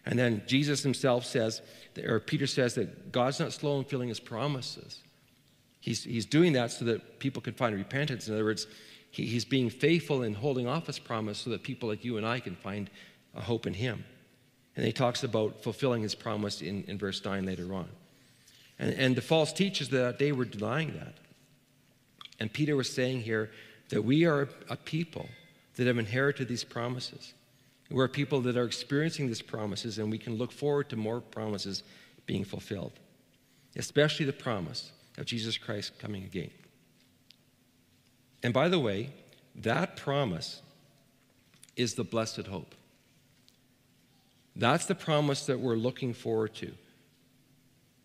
And then Jesus himself says, or Peter says, that God's not slow in fulfilling his promises. He's, he's doing that so that people can find repentance. In other words, he, he's being faithful in holding off his promise so that people like you and I can find a hope in him. And he talks about fulfilling his promise in, in verse 9 later on. And, and the false teachers that day were denying that. And Peter was saying here that we are a people that have inherited these promises. We're people that are experiencing these promises, and we can look forward to more promises being fulfilled, especially the promise of Jesus Christ coming again. And by the way, that promise is the blessed hope. That's the promise that we're looking forward to.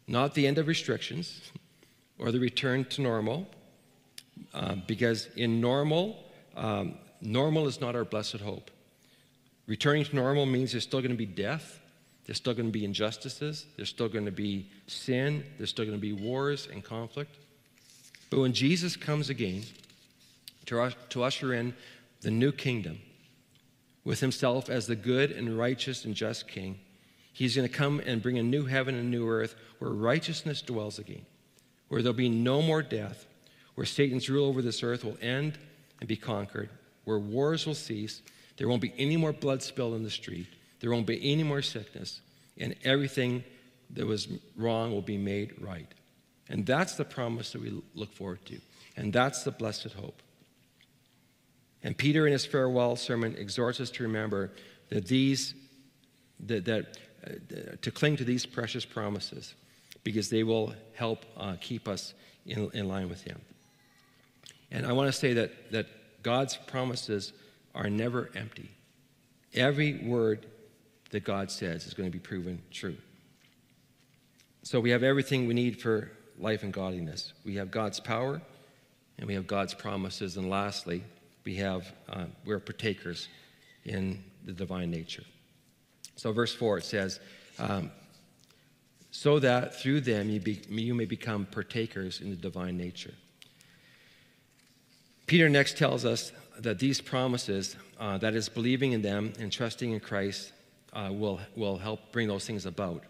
Not the end of restrictions or the return to normal, uh, because in normal, um, normal is not our blessed hope. Returning to normal means there's still going to be death, there's still going to be injustices, there's still going to be sin, there's still going to be wars and conflict. But when Jesus comes again to, to usher in the new kingdom, with himself as the good and righteous and just king. He's going to come and bring a new heaven and new earth where righteousness dwells again, where there'll be no more death, where Satan's rule over this earth will end and be conquered, where wars will cease. There won't be any more blood spilled in the street. There won't be any more sickness, and everything that was wrong will be made right. And that's the promise that we look forward to. And that's the blessed hope. And Peter, in his farewell sermon, exhorts us to remember that these, that, that uh, to cling to these precious promises, because they will help uh, keep us in, in line with Him. And I want to say that, that God's promises are never empty. Every word that God says is going to be proven true. So we have everything we need for life and godliness. We have God's power, and we have God's promises. And lastly, we have, uh, we're partakers in the divine nature. So, verse 4, it says, um, so that through them you, be, you may become partakers in the divine nature. Peter next tells us that these promises, uh, that is, believing in them and trusting in Christ, uh, will, will help bring those things about.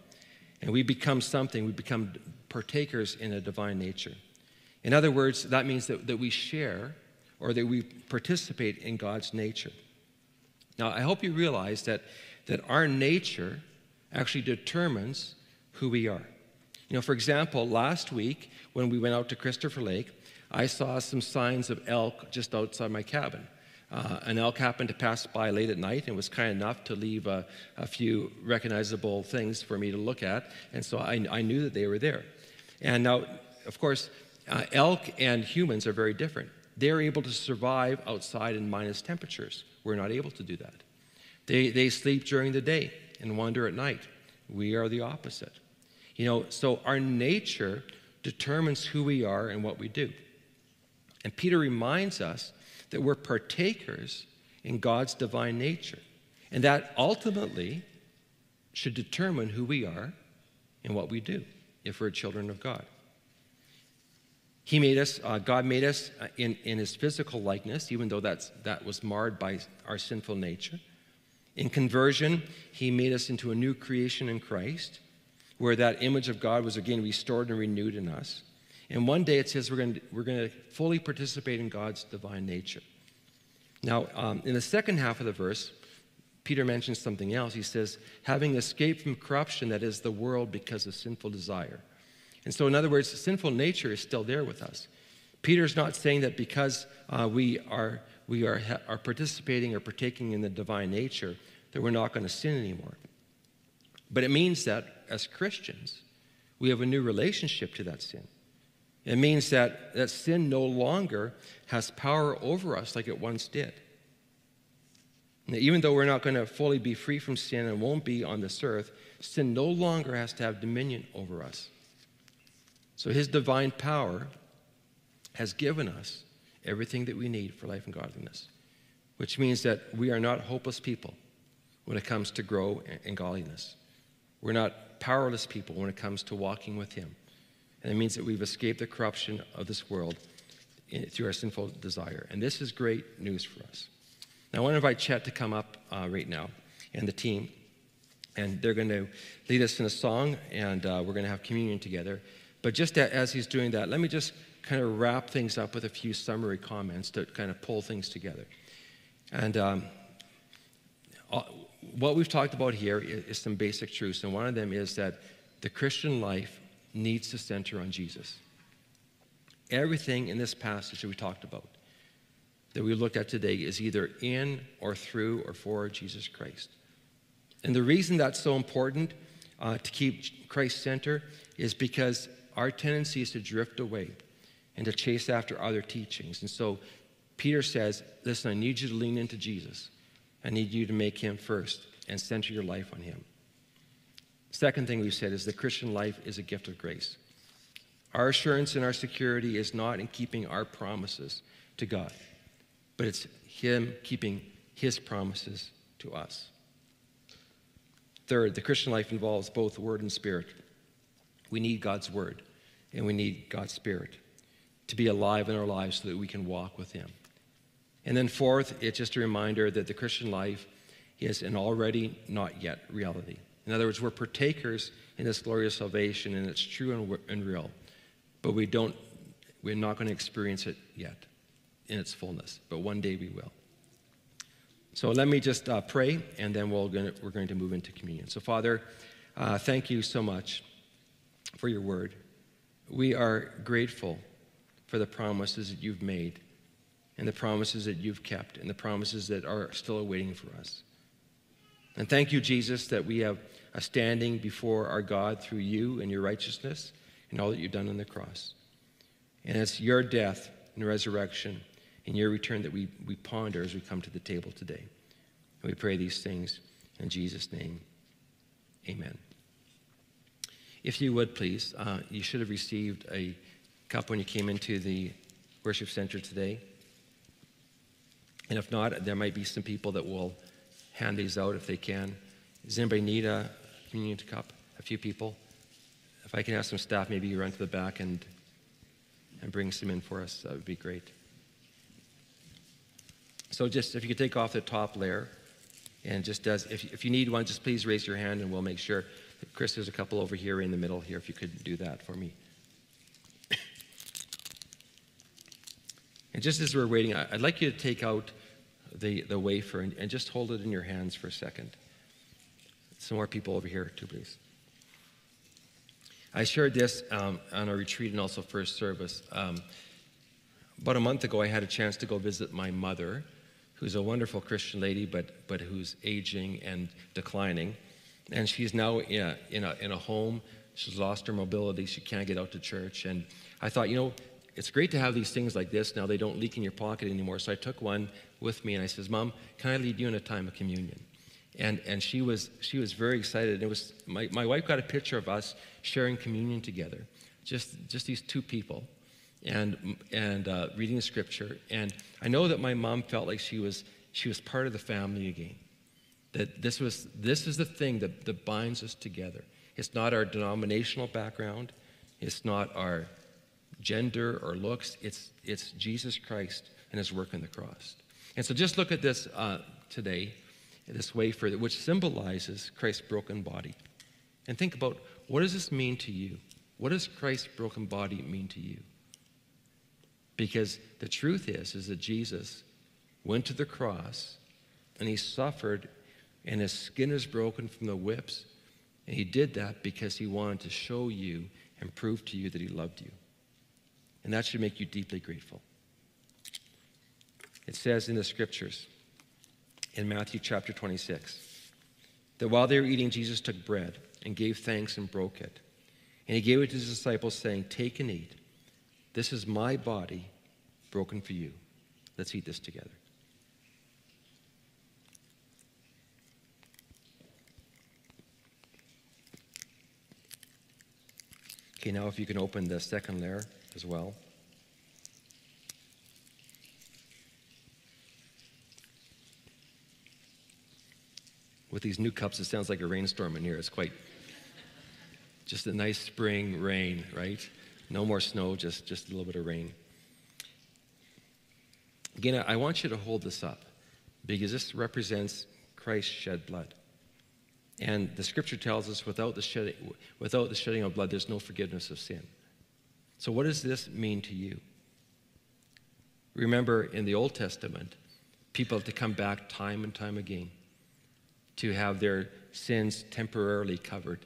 And we become something, we become partakers in a divine nature. In other words, that means that, that we share or that we participate in God's nature. Now, I hope you realize that, that our nature actually determines who we are. You know, for example, last week when we went out to Christopher Lake, I saw some signs of elk just outside my cabin. Uh, an elk happened to pass by late at night and was kind enough to leave a, a few recognizable things for me to look at, and so I, I knew that they were there. And now, of course, uh, elk and humans are very different. They're able to survive outside in minus temperatures. We're not able to do that. They, they sleep during the day and wander at night. We are the opposite. You know, so our nature determines who we are and what we do. And Peter reminds us that we're partakers in God's divine nature. And that ultimately should determine who we are and what we do if we're children of God. He made us, uh, God made us uh, in, in his physical likeness, even though that's, that was marred by our sinful nature. In conversion, he made us into a new creation in Christ, where that image of God was again restored and renewed in us. And one day it says we're going to, we're going to fully participate in God's divine nature. Now, um, in the second half of the verse, Peter mentions something else. He says, having escaped from corruption that is the world because of sinful desire. And so, in other words, sinful nature is still there with us. Peter's not saying that because uh, we, are, we are, are participating or partaking in the divine nature, that we're not going to sin anymore. But it means that as Christians, we have a new relationship to that sin. It means that, that sin no longer has power over us like it once did. Even though we're not going to fully be free from sin and won't be on this earth, sin no longer has to have dominion over us. So his divine power has given us everything that we need for life and godliness, which means that we are not hopeless people when it comes to grow in godliness. We're not powerless people when it comes to walking with him. And it means that we've escaped the corruption of this world through our sinful desire. And this is great news for us. Now, I want to invite Chet to come up uh, right now and the team. And they're going to lead us in a song, and uh, we're going to have communion together. But just as he's doing that, let me just kind of wrap things up with a few summary comments to kind of pull things together. And um, uh, what we've talked about here is, some basic truths, and one of them is that the Christian life needs to center on Jesus. Everything in this passage that we talked about, that we looked at today, is either in or through or for Jesus Christ. And the reason that's so important uh, to keep Christ center is because our tendency is to drift away and to chase after other teachings. And so Peter says, Listen, I need you to lean into Jesus. I need you to make him first and center your life on him. Second thing we've said is the Christian life is a gift of grace. Our assurance and our security is not in keeping our promises to God, but it's Him keeping His promises to us. Third, the Christian life involves both word and spirit. We need God's word and we need God's spirit to be alive in our lives so that we can walk with Him. And then, fourth, it's just a reminder that the Christian life is an already not yet reality. In other words, we're partakers in this glorious salvation, and it's true and, real, but we don't, we're not going to experience it yet in its fullness, but one day we will. So let me just uh, pray, and then we're going, to, we're going to move into communion. So, Father, uh, thank you so much for your word. We are grateful for the promises that you've made, and the promises that you've kept, and the promises that are still awaiting for us. And thank you, Jesus, that we have a standing before our God through you and your righteousness and all that you've done on the cross. And it's your death and resurrection and your return that we, we ponder as we come to the table today. And we pray these things in Jesus' name. Amen. If you would, please, uh, you should have received a cup when you came into the worship center today. And if not, there might be some people that will hand these out if they can. Does anybody need a communion cup? A few people? If I can have some staff, maybe you run to the back and, and bring some in for us, that would be great. So just if you could take off the top layer, and just as if, if you need one, just please raise your hand and we'll make sure. Chris, there's a couple over here in the middle here, if you could do that for me. and just as we're waiting, I'd like you to take out the, the wafer and, and just hold it in your hands for a second. Some more people over here, too, please. I shared this um, on a retreat and also first service. Um, about a month ago, I had a chance to go visit my mother, who's a wonderful Christian lady, but, but who's aging and declining. And she's now in a, in, a, in a home. She's lost her mobility. She can't get out to church. And I thought, you know, it's great to have these things like this. Now they don't leak in your pocket anymore. So I took one with me and I says, Mom, can I lead you in a time of communion? And, and she, was, she was very excited. And it was, my, my wife got a picture of us sharing communion together, just, just these two people, and, and uh, reading the scripture. And I know that my mom felt like she was, she was part of the family again. That this, was, this is the thing that, that binds us together. It's not our denominational background, it's not our gender or looks. It's, it's Jesus Christ and his work on the cross. And so just look at this uh, today, this wafer, which symbolizes Christ's broken body. And think about what does this mean to you? What does Christ's broken body mean to you? Because the truth is, is that Jesus went to the cross and he suffered and his skin is broken from the whips. And he did that because he wanted to show you and prove to you that he loved you. And that should make you deeply grateful. It says in the scriptures, in Matthew chapter 26, that while they were eating, Jesus took bread and gave thanks and broke it. And he gave it to his disciples, saying, Take and eat. This is my body broken for you. Let's eat this together. Okay, now if you can open the second layer as well. With these new cups, it sounds like a rainstorm in here. It's quite just a nice spring rain, right? No more snow, just, just a little bit of rain. Again, I want you to hold this up because this represents Christ's shed blood. And the scripture tells us without the, shedding, without the shedding of blood, there's no forgiveness of sin. So, what does this mean to you? Remember, in the Old Testament, people had to come back time and time again to have their sins temporarily covered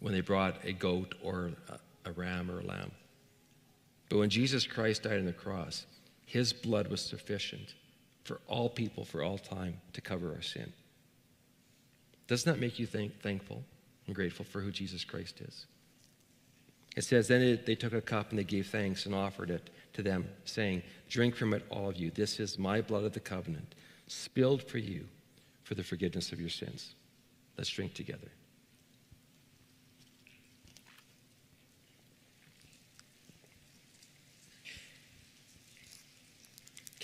when they brought a goat or a, a ram or a lamb. But when Jesus Christ died on the cross, his blood was sufficient for all people, for all time, to cover our sin. Doesn't that make you think, thankful and grateful for who Jesus Christ is? It says, Then they took a cup and they gave thanks and offered it to them, saying, Drink from it, all of you. This is my blood of the covenant, spilled for you for the forgiveness of your sins. Let's drink together.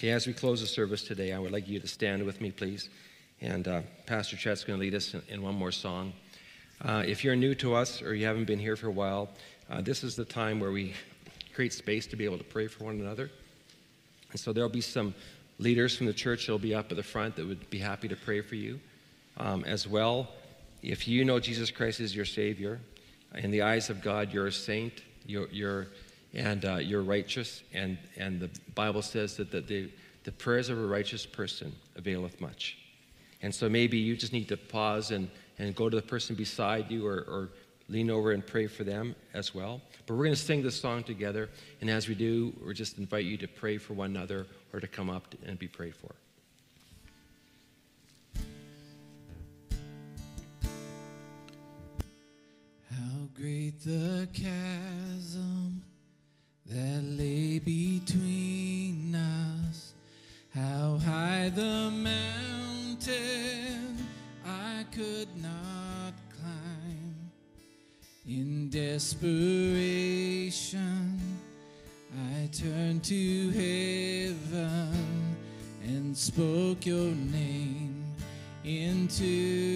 Okay, as we close the service today, I would like you to stand with me, please. And uh, Pastor Chet's going to lead us in, in one more song. Uh, if you're new to us or you haven't been here for a while, uh, this is the time where we create space to be able to pray for one another. And so there'll be some leaders from the church that'll be up at the front that would be happy to pray for you. Um, as well, if you know Jesus Christ is your Savior, in the eyes of God, you're a saint, you're, you're and uh, you're righteous, and, and the Bible says that the, the, the prayers of a righteous person availeth much. And so maybe you just need to pause and, and go to the person beside you or, or lean over and pray for them as well. But we're going to sing this song together, and as we do, we just invite you to pray for one another or to come up and be prayed for. How great the chasm desperation, I turned to heaven and spoke your name into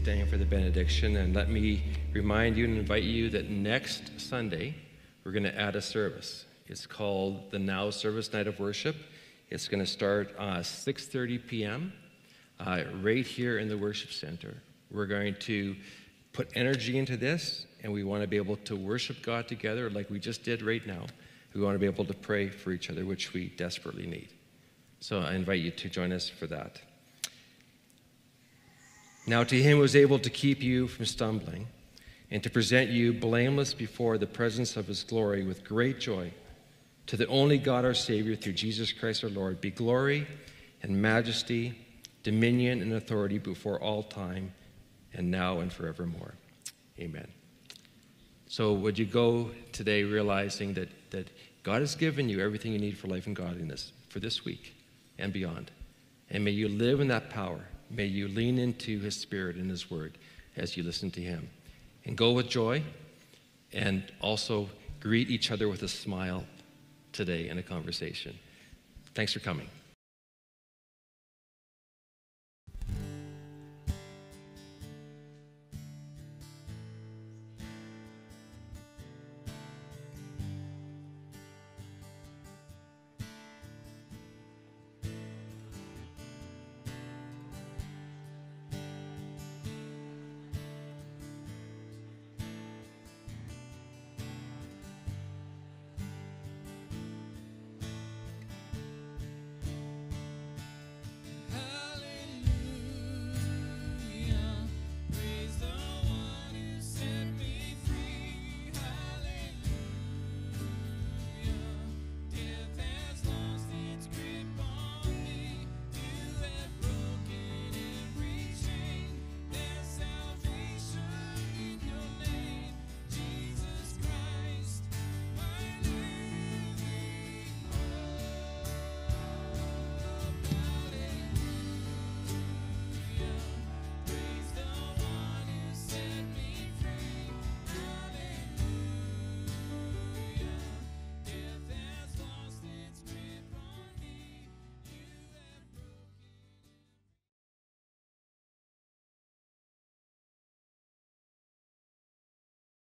standing for the benediction, and let me remind you and invite you that next Sunday we're going to add a service. It's called the Now Service Night of Worship. It's going to start uh, 6:30 p.m. Uh, right here in the worship center. We're going to put energy into this, and we want to be able to worship God together like we just did right now. We want to be able to pray for each other, which we desperately need. So I invite you to join us for that. Now, to him who is able to keep you from stumbling and to present you blameless before the presence of his glory with great joy, to the only God our Savior through Jesus Christ our Lord, be glory and majesty, dominion and authority before all time and now and forevermore. Amen. So, would you go today realizing that, that God has given you everything you need for life and godliness for this week and beyond? And may you live in that power. May you lean into His Spirit and His Word as you listen to Him. And go with joy and also greet each other with a smile today in a conversation. Thanks for coming.